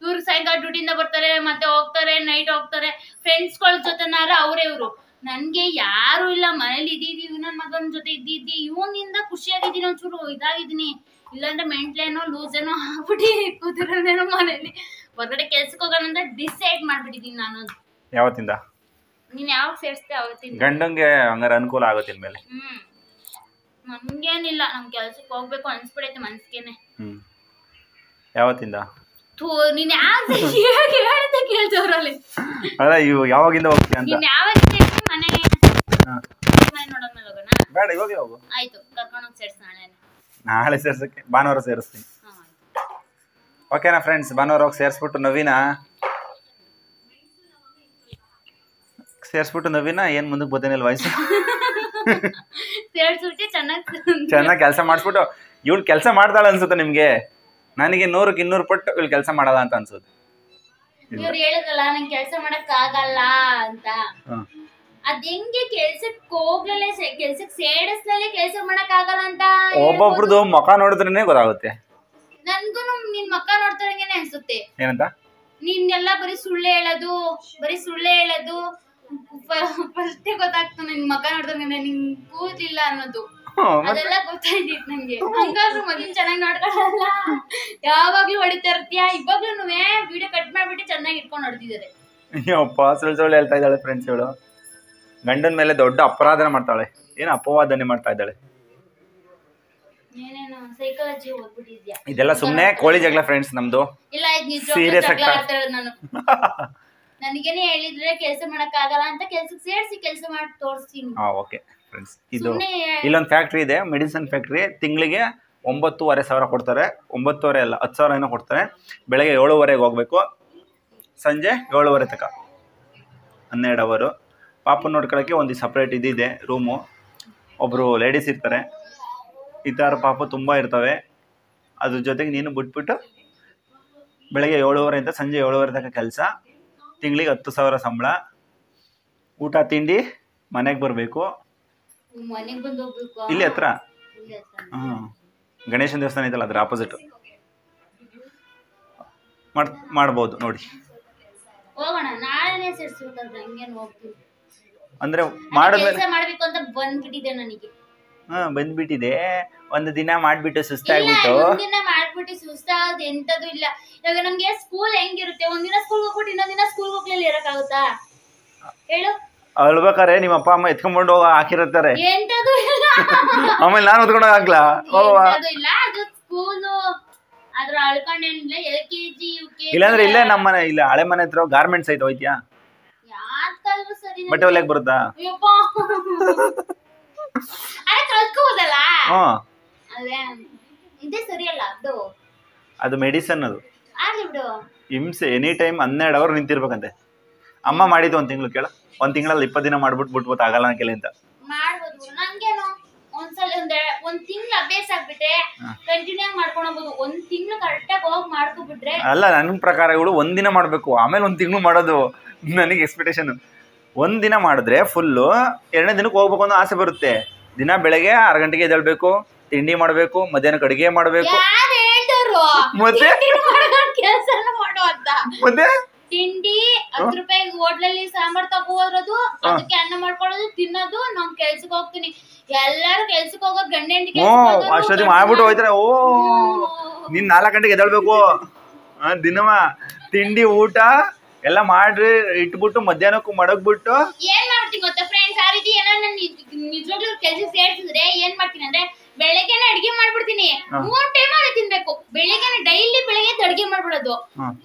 ಇವ್ರು ಸಾಯಂಕಾಲ ಡ್ಯೂಟಿಯಿಂದ ಬರ್ತಾರೆ ಮತ್ತೆ ಹೋಗ್ತಾರೆ ನೈಟ್ ಹೋಗ್ತಾರೆ. ಫ್ರೆಂಡ್ಸ್ಗಳ ಜೊತೆನಾರ ಅವರೇ ಇವ್ರು. ನನ್ಗೆ ಯಾರು ಇಲ್ಲ ಮನೇಲಿ ಇದ್ದೀವಿ ಇವ್ ನನ್ ಮಗನ ಜೊತೆ ಇದ್ದಿದ್ದಿ ಇವನಿಂದ ಖುಷಿಯಾಗಿದ್ದೀನಿ ಒಂಚೂರು ಇದಾಗಿದ್ದೀನಿ. ಇಲ್ಲಾಂದ್ರೆ ಮೆಂಟ್ಲೇನೋ ಏನೋ ಹಾಕ್ಬಿಟ್ಟು ಕೂತಿರೋದೇನೋ ಮನೇಲಿ. ಹೊರಗಡೆ ಕೆಲ್ಸಕ್ಕೆ ಹೋಗೋಣ ಅಂತ ಡಿಸೈಡ್ ಮಾಡ್ಬಿಟ್ಟಿದ್ದೀನಿ ನಾನು ಯಾವತ್ತಿಂದ? ನೀನ್ ಯಾವಾಗ ಸೇರಿಸ್ತೆ ಅವತ್ತಿಂದ? ಗಂಡಂಗೆ ಹಂಗಾರೆ ಅನುಕೂಲ ಆಗುತ್ತೆ ಇನ್ಮೇಲೆ. ಹ್ಮ್. ನಮ್ಗೇನಿಲ್ಲ ನಮ್ ಕೆಲ್ಸಕ್ಕೆ ಹೋಗ್ಬೇಕು ಅನ್ಸ್ಬಿಡೈತೆ ಮನ್ಸ್ಗೆನೆ. ಹ್ಮ್. ಯಾವತ್ತಿಂದ? ನೀನ್ ಯಾವ್ದು ಹೇಳ್ದೆ ಕೇಳ್ತವ್ರಲ್ಲಿ ಅಲ್ಲ ಇವು ಯಾವಾಗಿಂದ ಹೋಗ್ತೀಯ ಅಂತ. ನೀನ್ ಯಾವಾಗ ಸೇರ್ಸಿ ಮನೆ ಹಾ. ಮನೆ ನೋಡೋದ್ಮೇಲೆ ಹೋಗೋಣ? ಬೇಡ ಇವಾಗ ಹೋಗು ಆಯ್ತು ಕರ್ಕೊಂಡೋಗಿ ಸೇರ್ಸ್ ನಾಳೆ ನಾಳೆ ಸೇರ್ಸಕ್ಕೆ ಭಾನುವಾರ ಸೇರಿಸ್ತೀನಿ. ಓಕೆನಾ ಫ್ರೆಂಡ್ಸ್ ಭಾನುವಾರ ಹೋಗಿ ಸೇರಿಸ್ಬಿಟ್ಟು ನವೀನ. ಸೇರಿಸ್ಬಿಟ್ಟು ನವೀನ ಏನು ಮುಂದಕ್ಕೆ ಬರ್ತೇನಿಲ್ಲ ವಯಸ್ಸು. ಸೇರಿಸ್ಬಿಟ್ಟು ಚೆನ್ನಾಗಿ ಚೆನ್ನಾಗಿ ಕೆಲಸ ಮಾಡಿಸ್ಬಿಟ್ಟು ಇವಳು ಕೆಲಸ ಮಾಡ್ತಾಳೆ ಅನ್ಸುತ್ತೆ ನಿಮಗೆ. ನನಗೆ ನೂರಕ್ಕೆ ಇನ್ನೂರು ಪಟ್ಟು ಇಲ್ಲಿ ಕೆಲಸ ಮಾಡಲ್ಲ ಅಂತ ಅನ್ಸುತ್ತೆ. ಇವ್ರು ಹೇಳಿದ್ರಲ್ಲ ನಂಗೆ ಕೆಲಸ ಮಾಡಕ್ ಆಗಲ್ಲ ಅಂತ. ಹಾಂ. ಅದ್ ಹೆಂಗೆ ಕೆಲ್ಸಕ್ ಹೋಗ್ಲೇ ಕೆಲ್ಸಕ್ ಸೇಡಿಸ್ಲೇ ಕೆಲ್ಸ ಮಾಡಕ್ ಆಗಲ್ಲ ಅಂತ ಒಬ್ಬೊಬ್ರದ್ದು ಮುಖ ನೋಡಿದ್ರೇನೆ ಗೊತ್ತಾಗುತ್ತೆ. ನನ್ಗೂ ನಿನ್ ಮಕ್ಕ ನೋಡ್ತಾರಂಗೇನೆ ಅನ್ಸುತ್ತೆ. ಏನಂತ? ನಿನ್ನೆಲ್ಲ ಬರೀ ಸುಳ್ಳು ಹೇಳೋದು ಬರೀ ಸುಳ್ಳು ಹೇಳೋದು ಫಸ್ಟೇ ಗೊತ್ತಾಗ್ತು ನಿನ್ ಮಕ್ಕ ನೋಡ್ದಂಗೆ ನಿನ್ ಕೂತಿಲ್ಲ ಅನ್ನೋದು? ಅದೆಲ್ಲ ಗೊತ್ತಾಯ್ತಿತ್ತು ನಂಗೆ. ಹಂಗಾದ್ರೂ ಮಗನ್ ಚೆನ್ನಾಗಿ ನೋಡ್ಕೊಳಲ್ಲ ಯಾವಾಗ್ಲೂ ಹೊಡಿತಾ ಇರ್ತೀಯ? ಇವಾಗ್ಲೂ ವಿಡಿಯೋ ಕಟ್ ಮಾಡ್ಬಿಟ್ಟು ಚೆನ್ನಾಗಿ ಇಟ್ಕೊಂಡು ಹೊಡ್ತಿದ್ದಾರೆ ಅಪ್ಪ ಸುಳ್ಳು ಸುಳ್ಳು ಹೇಳ್ತಾ ಇದ್ದಾಳೆ ಫ್ರೆಂಡ್ಸ್ ಇವಳು. ಗಂಡನ ಮೇಲೆ ದೊಡ್ಡ ಅಪರಾಧನ ಮಾಡ್ತಾಳೆ. ಏನು ಅಪವಾದನೆ ಮಾಡ್ತಾ ಇದ್ದಾಳೆ. ಇದೆಲ್ಲ ಸುಮ್ಮನೆ ಕೋಳಿ ಜಗಳ ಫ್ರೆಂಡ್ಸ್ ನಮ್ದು. ನಾನು. ನನಗೇನೆ ಹೇಳಿದ್ರೆ ಕೆಲಸ ಮಾಡಕ್ ಆಗಲ್ಲ ಅಂತ ಕೆಲ್ಸಕ್ಕೆ ಸೇರಿಸಿ ಕೆಲಸ ಮಾಡಿ ತೋರಿಸ್ತೀನಿ. ಓಕೆ ಫ್ರೆಂಡ್ಸ್ ಇದು ಇಲ್ಲೊಂದು ಫ್ಯಾಕ್ಟ್ರಿ ಇದೆ ಮೆಡಿಸಿನ್ ಫ್ಯಾಕ್ಟ್ರಿ ತಿಂಗಳಿಗೆ ಒಂಬತ್ತೂವರೆ ಸಾವಿರ ಕೊಡ್ತಾರೆ. ಒಂಬತ್ತುವರೆ ಅಲ್ಲ ಹತ್ತು ಸಾವಿರ ಏನೋ ಕೊಡ್ತಾರೆ. ಬೆಳಗ್ಗೆ ಏಳುವರೆಗೆ ಹೋಗ್ಬೇಕು. ಸಂಜೆ ಏಳುವರೆ ತನಕ. ಹನ್ನೆರಡು ಅವರು ಪಾಪ ನೋಡ್ಕೊಳ್ಳೋಕ್ಕೆ ಒಂದು ಸಪ್ರೇಟ್ ಇದಿದೆ ರೂಮು ಒಬ್ಬರು ಲೇಡೀಸ್ ಇರ್ತಾರೆ. ಈ ಥರ ಪಾಪ ತುಂಬ ಇರ್ತವೆ. ಅದ್ರ ಜೊತೆಗೆ ನೀನು ಬಿಟ್ಬಿಟ್ಟು ಬೆಳಗ್ಗೆ ಏಳುವರೆಯಿಂದ ಸಂಜೆ ಏಳುವರೆ ತನಕ ಕೆಲಸ. ತಿಂಗಳಿಗೆ ಹತ್ತು ಸಾವಿರ ಸಂಬಳ. ಊಟ ತಿಂಡಿ ಮನೆಗೆ ಬರಬೇಕು. ಮನೆಗ್ ಬಂದು ಹೋಗ್ಬೇಕು. ಇಲ್ಲಿ ಹತ್ರ? ಇಲ್ಲಿ ಹತ್ರ. ಹಾಂ ಗಣೇಶನ ದೇವಸ್ಥಾನ ಇದೆಯಲ್ಲ ಅದ್ರ ಆಪೋಸಿಟ್ ಮಾಡ್ ಮಾಡ್ಬೋದು ನೋಡಿ. ಹೋಗೋಣ ನಾಳೆನೆ ಸೇರ್ಸ್ಬೇಕಂದ್ರೆ ಹಂಗೇನು ಹೋಗ್ತೀನಿ ಅಂದರೆ ಮಾಡಿದ್ಮೇಲೆ ಕೆಲಸ ಮಾಡ್ಬೇಕು ಅಂತ ಬಂದ್ಬಿಟ್ಟಿದೆ ನನಗೆ. ಹಾಂ ಬಂದ್ಬಿಟ್ಟಿದೆ. ಒಂದು ದಿನ ಮಾಡಿಬಿಟ್ಟು ಇಲ್ಲ ಸುಸ್ತಾಗ್ಬಿಟ್ಟು ಒಂದಿನ ಮಾಡ್ಬಿಟ್ಟು ಸುಸ್ತಾಗೋದು ಎಂತದು ಇಲ್ಲ. ಇವಾಗ ನಮ್ಗೆ ಸ್ಕೂಲ್ ಹೆಂಗಿರುತ್ತೆ? ಒಂದಿನ ಸ್ಕೂಲ್ ಹೋಗ್ಬಿಟ್ಟು ಇನ್ನೊಂದಿನ ಸ್ಕೂಲ್ ಹೋಗ್ಲಿಲ್ಲ ಇರಕ್ಕಾಗುತ್ತಾ? ಹೇಳು. ಅಳ್ಬೇಕಾರೆ ನಿಮ್ಮ ಅಪ್ಪ ಅಮ್ಮ ಎತ್ಕೊಂಡ್ಬಂಡು ಹೋಗಿ ಹಾಕಿರ್ತಾರೆ ಎಂತದು ಇಲ್ಲ. ಆಮೇಲೆ ನಾನು ಹೊತ್ಕೊಂಡು ಹಾಕ್ಲಾ ಓ ಎಂತದು ಇಲ್ಲ. ಅದು ಸ್ಕೂಲು ಅದ್ರ ಅಳ್ಕೊಂಡೇನಿಲ್ಲ L K G U K ಇಲ್ಲಾಂದ್ರೆ ಇಲ್ಲೇ ನಮ್ಮ ಮನೆ ಇಲ್ಲ ಹಳೆ ಮನೆ ಹತ್ರ ಗಾರ್ಮೆಂಟ್ಸ್ ಐತೆ ಹೋಯ್ತಿಯಾ? ಸರಿ ಬಟ್ಟೆ ಹೊಲಿಯಕ್ಕೆ ಬರುತ್ತಾ? ಕಲ್ತ್ಕೋಬೋದಲ್ಲ ಹ್ಞೂ. ಅದೇ ಇದೇ ಸರಿಯಲ್ಲ ಅದು. ಅದು ಮೆಡಿಸನ್ ಅದು. ಆಗ್ಲಿ ಬಿಡು. ಹಿಂಸೆ ಎನಿ ಟೈಮ್ ಹನ್ನೆರಡು ಅವರ್ ನಿಂತಿರ್ಬೇಕಂತೆ. ಅಮ್ಮ ಮಾಡಿದ್ದು ಒಂದು ತಿಂಗಳು ಕೇಳ. ಒಂದು ತಿಂಗಳಲ್ಲಿ ಇಪ್ಪತ್ತು ದಿನ ಮಾಡ್ಬಿಟ್ಟು ಬಿಟ್ಬಿಟ್ಟು ಆಗಲ್ಲ ನನಗೆ ಅಂತ. ಮಾಡ್ಬೋದು. ಬಿಡು. ನಂಗೇನು ಒಂದ್ಸಲ ಒಂದ್ ಒಂದ್ ತಿಂಗ್ಳು ಅಭ್ಯಾಸ ಆಗ್ಬಿಟ್ರೆ ಕಂಟಿನ್ಯೂ ಮಾಡ್ಕೊಂಡು ಹೋಗ್ಬೋದು. ಒಂದ್ ತಿಂಗ್ಳು ಕರೆಕ್ಟಾಗಿ ಹೋಗಿ ಮಾಡ್ಕೊಬಿಟ್ರೆ ಅಲ್ಲ ನನ್ನ ಪ್ರಕಾರ ಇವಳು ಒಂದಿನ ಮಾಡಬೇಕು. ಆಮೇಲೆ ಒಂದು ತಿಂಗಳು ಮಾಡೋದು ನನಗೆ ಎಕ್ಸ್ಪೆಕ್ಟೇಷನ್ ಒಂದಿನ ಮಾಡಿದ್ರೆ ಫುಲ್ಲು ಎರಡನೇ ದಿನಕ್ಕೆ ಹೋಗ್ಬೇಕು ಅನ್ನೋ ಆಸೆ ಬರುತ್ತೆ. ದಿನ ಬೆಳಗ್ಗೆ ಆರು ಗಂಟೆಗೆ ಎದ್ದೇಳ್ಬೇಕು ತಿಂಡಿ ಮಾಡಬೇಕು ಮಧ್ಯಾಹ್ನಕ್ಕೆ ಅಡುಗೆ ಮಾಡಬೇಕು. ಯಾರು ಹೇಳ್ದವ್ರು ಮತ್ತೆ? ಕೆಲಸನ ಮಾಡೋ ಅಂತ. ಮತ್ತೆ? ತಿಂಡಿ ಹತ್ತು ರೂಪಾಯಿ ಹೋಟ್ಲಲ್ಲಿ ಸಾಂಬಾರ್ ತಗೋದ್ರದು ಅದಕ್ಕೆ ಅನ್ನ ಮಾಡ್ಕೊಳ್ಳೋದು ತಿನ್ನೋದು ನಾನ್ ಕೆಲ್ಸಕ್ಕೆ ಹೋಗ್ತೀನಿ. ಎಲ್ಲಾರು ಕೆಲ್ಸಕ್ಕೆ ಹೋಗೋದು ಗಂಡ ಹೆಂಡತಿ ಅಷ್ಟೊತ್ತಿಗೆ ಮಾಡ್ಬಿಟ್ಟು ಹೋಯ್ತಾರೆ. ಓ ನಿನ್ ನಾಲ್ಕು ಗಂಟೆಗೆ ಎದ್ದೇಳ್ಬೇಕು. ಆ, ದಿನವ ತಿಂಡಿ ಊಟ ಎಲ್ಲ ಮಾಡ್ರಿ ಇಟ್ಬಿಟ್ಟು ಮಧ್ಯಾಹ್ನಕ್ಕೂ ಮಡಗ್ಬಿಟ್ಟು. ಏನ್ ಮಾಡ್ತೀನಿ ಗೊತ್ತಾ ಫ್ರೆಂಡ್ಸ್ ಆ ರೀತಿ ಏನೋ ನಾನು ನಿಜವಾಗ್ಲೂ ಕೆಲ್ಸ ಸೇರ್ಸಿದ್ರೆ ಏನ್ ಮಾಡ್ತೀನಿ ಅಂದ್ರೆ ಬೆಳಗ್ಗೆನೆ ಅಡಿಗೆ ಮಾಡ್ಬಿಡ್ತೀನಿ. ಮೂರ್ ಟೈಮ್ ಅದೇ ತಿನ್ಬೇಕು. ಬೆಳಿಗ್ಗೆನೆ ಡೈಲಿ ಬೆಳಗ್ಗೆ ಅಡಿಗೆ ಮಾಡ್ಬಿಡೋದು.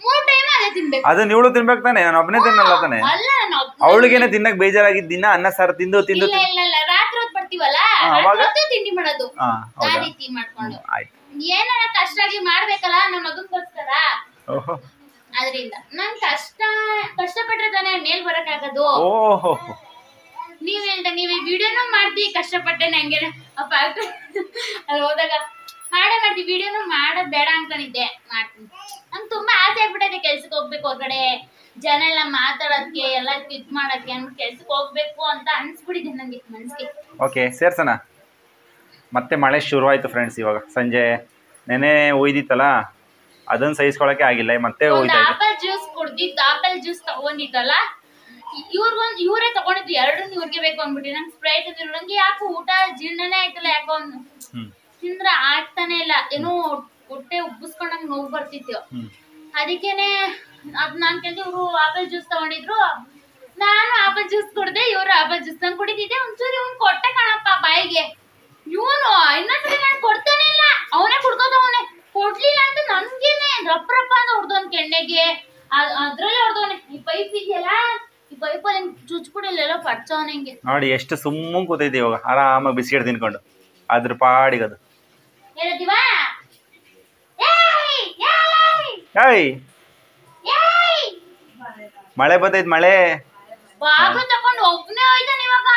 ಮೂರ್ ಟೈಮ್ ಅದೇ ತಿನ್ಬೇಕು. ಅದನ್ನ ಇವಳು ತಿನ್ಬೇಕು ತಾನೆ? ನಾನು ಒಬ್ಬನೇ ತಿನ್ನಲ್ಲ ತಾನೆ? ಅಲ್ಲ ನಾನು ಅವಳಿಗೇನೆ ತಿನ್ನಕ್ ಬೇಜಾರಾಗಿದ್ದ ದಿನ ಅನ್ನ ಸಾರು ತಿಂದು ತಿಂದು ಇಲ್ಲ ಇಲ್ಲ ಇಲ್ಲ ರಾತ್ರಿ ಹೊತ್ತು ಬರ್ತೀವಲ್ಲ? ಹಾ, ರಾತ್ರಿ ಹೊತ್ತು ತಿಂಡಿ ಮಾಡೋದು. ಆ ರೀತಿ ಮಾಡ್ಕೊಂಡು. ಏನಾರ ಕಷ್ಟ ಆಗಿ ಮಾಡ್ಬೇಕಲ್ಲ ನಮ್ಮ ಮಗನ್ಗೋಸ್ಕರ? ಅದರಿಂದ ನನ್ ಕಷ್ಟ ಕಷ್ಟಪಟ್ರೆ ತಾನೇ ಮೇಲ್ ಬರಕ್ ಓಹೋ. ನೀವ್ ನೀವು ನೀವ್ ಈ ವಿಡಿಯೋನು ಮಾಡ್ತಿ ಕಷ್ಟಪಟ್ಟೆ ನಂಗೆ. ಅಪ್ಪ ಅಲ್ಲಿ ಹೋದಾಗ ಮಾಡೇ ಮಾಡ್ತಿ ವಿಡಿಯೋನು ಮಾಡೋದ್ ಬೇಡ ಅನ್ಕೊಂಡಿದ್ದೆ. ಮಾಡ್ತೀನಿ. ನಂಗೆ ತುಂಬಾ ಆಸೆ ಆಗ್ಬಿಟ್ಟೈತೆ ಕೆಲ್ಸಕ್ಕೆ ಹೋಗ್ಬೇಕು ಹೊರಗಡೆ. ಜನ ಎಲ್ಲ ಮಾತಾಡೋದಕ್ಕೆ ಎಲ್ಲ ಇದ್ ಮಾಡಕ್ಕೆ ಅಂದ್ಬಿಟ್ಟು ಕೆಲ್ಸಕ್ಕೆ ಹೋಗ್ಬೇಕು ಅಂತ ಅನ್ಸ್ಬಿಟ್ಟಿದೆ ನಂಗೆ ಮನ್ಸಿಗೆ. ಓಕೆ ಸೇರ್ಸೋಣ. ಮತ್ತೆ ಮಳೆ ಶುರುವಾಯಿತು ಫ್ರೆಂಡ್ಸ್ ಇವಾಗ. ಸಂಜೆ ನೆನೆ ಒಯ್ದಿತ್ತಲ್ಲ ಅದನ್ನ ಸಹಿಸ್ಕೊಳಕ್ಕೆ ಆಗಿಲ್ಲ ಮತ್ತೆ ಆಪಲ್ ಜ್ಯೂಸ್ ಕುಡ್ದಿತ್ತು ಆಪಲ್ ಜ್ಯೂಸ್ ತಗೊಂಡಿದ್ದಲ್ಲ ಇವ್ರಿಗೊಂದ್ ಇವರೇ ತಗೊಂಡಿದ್ದು. ಎರಡು ಇವ್ರಿಗೆ ಬೇಕು ಅಂದ್ಬಿಟ್ಟು. ನಂಗೆ ಸ್ಪ್ರೈಟ್ ಇದ್ರು ನಂಗೆ ಯಾಕೋ ಊಟ ಜೀರ್ಣನೇ ಆಯ್ತಲ್ಲ ಯಾಕೋ ಹ್ಮ್. ತಿಂದ್ರೆ ಆಗ್ತಾನೆ ಇಲ್ಲ. ಏನೋ ಹೊಟ್ಟೆ ಉಬ್ಬಿಸ್ಕೊಂಡಂಗ್ ನೋವು ಬರ್ತಿತ್ತು. ಅದಕ್ಕೇನೆ ಅದ್ ನಾನ್ ಕೇಳಿದೆ ಇವ್ರು ಆಪಲ್ ಜ್ಯೂಸ್ ತಗೊಂಡಿದ್ರು. ನಾನು ಆಪಲ್ ಜ್ಯೂಸ್ ಕುಡ್ದೆ ಇವ್ರು ಆಪಲ್ ಜ್ಯೂಸ್ ತಂದು ಕುಡಿತಿದ್ದೆ. ಒಂಚೂರು ಇವ್ನ್ ಕೊಟ್ಟೆ ಕಣಪ್ಪ ಬಾಯಿಗೆ. ಇವನು ಇನ್ನೊಂದ್ಸರಿ ನಾನು ಕೊಡ್ತಾನೆ ಇಲ್ಲ. ಅವನೇ ಕುಡ್ಕೋತವನೆ ಕೊಡ್ಲಿಲ್ಲ ಅಂತ ನನ್ಗೇನೆ ರಪ್ಪ ರಪ್ಪ ಅಂತ ಹೊಡ್ದವನ್ ಕೆಣ್ಣೆಗೆ ಅದ್ರಲ್ಲೇ ಹೊಡ್ದವನೆ. ಈ ಪೈಪ್ ಇದೆಯಲ್ಲ? ಈ ಪೈಪಲ್ಲಿ ಚುಚ್ಬಿಡಿಲ್ಲ ಪಡ್ಸವನೆ ಹಿಂಗೆ ನೋಡಿ ಎಷ್ಟು ಸುಮ್ಮ ಕೂತೈತಿ ಇವಾಗ. ಆರಾಮಾಗಿ ಬಿಸ್ಕೆಟ್ ತಿನ್ಕೊಂಡು. ಅದ್ರ ಪಾಡಿಗದು ಹೇಳಿದಿವಾ ಏಯ್ ಮಳೆ ಬರ್ತೈತ್ ಮಳೆ. ಬಾಗ್ಲು ತಕೊಂಡು ಒಬ್ನೇ ಹೋಯ್ತಾನೆ ಇವಾಗ.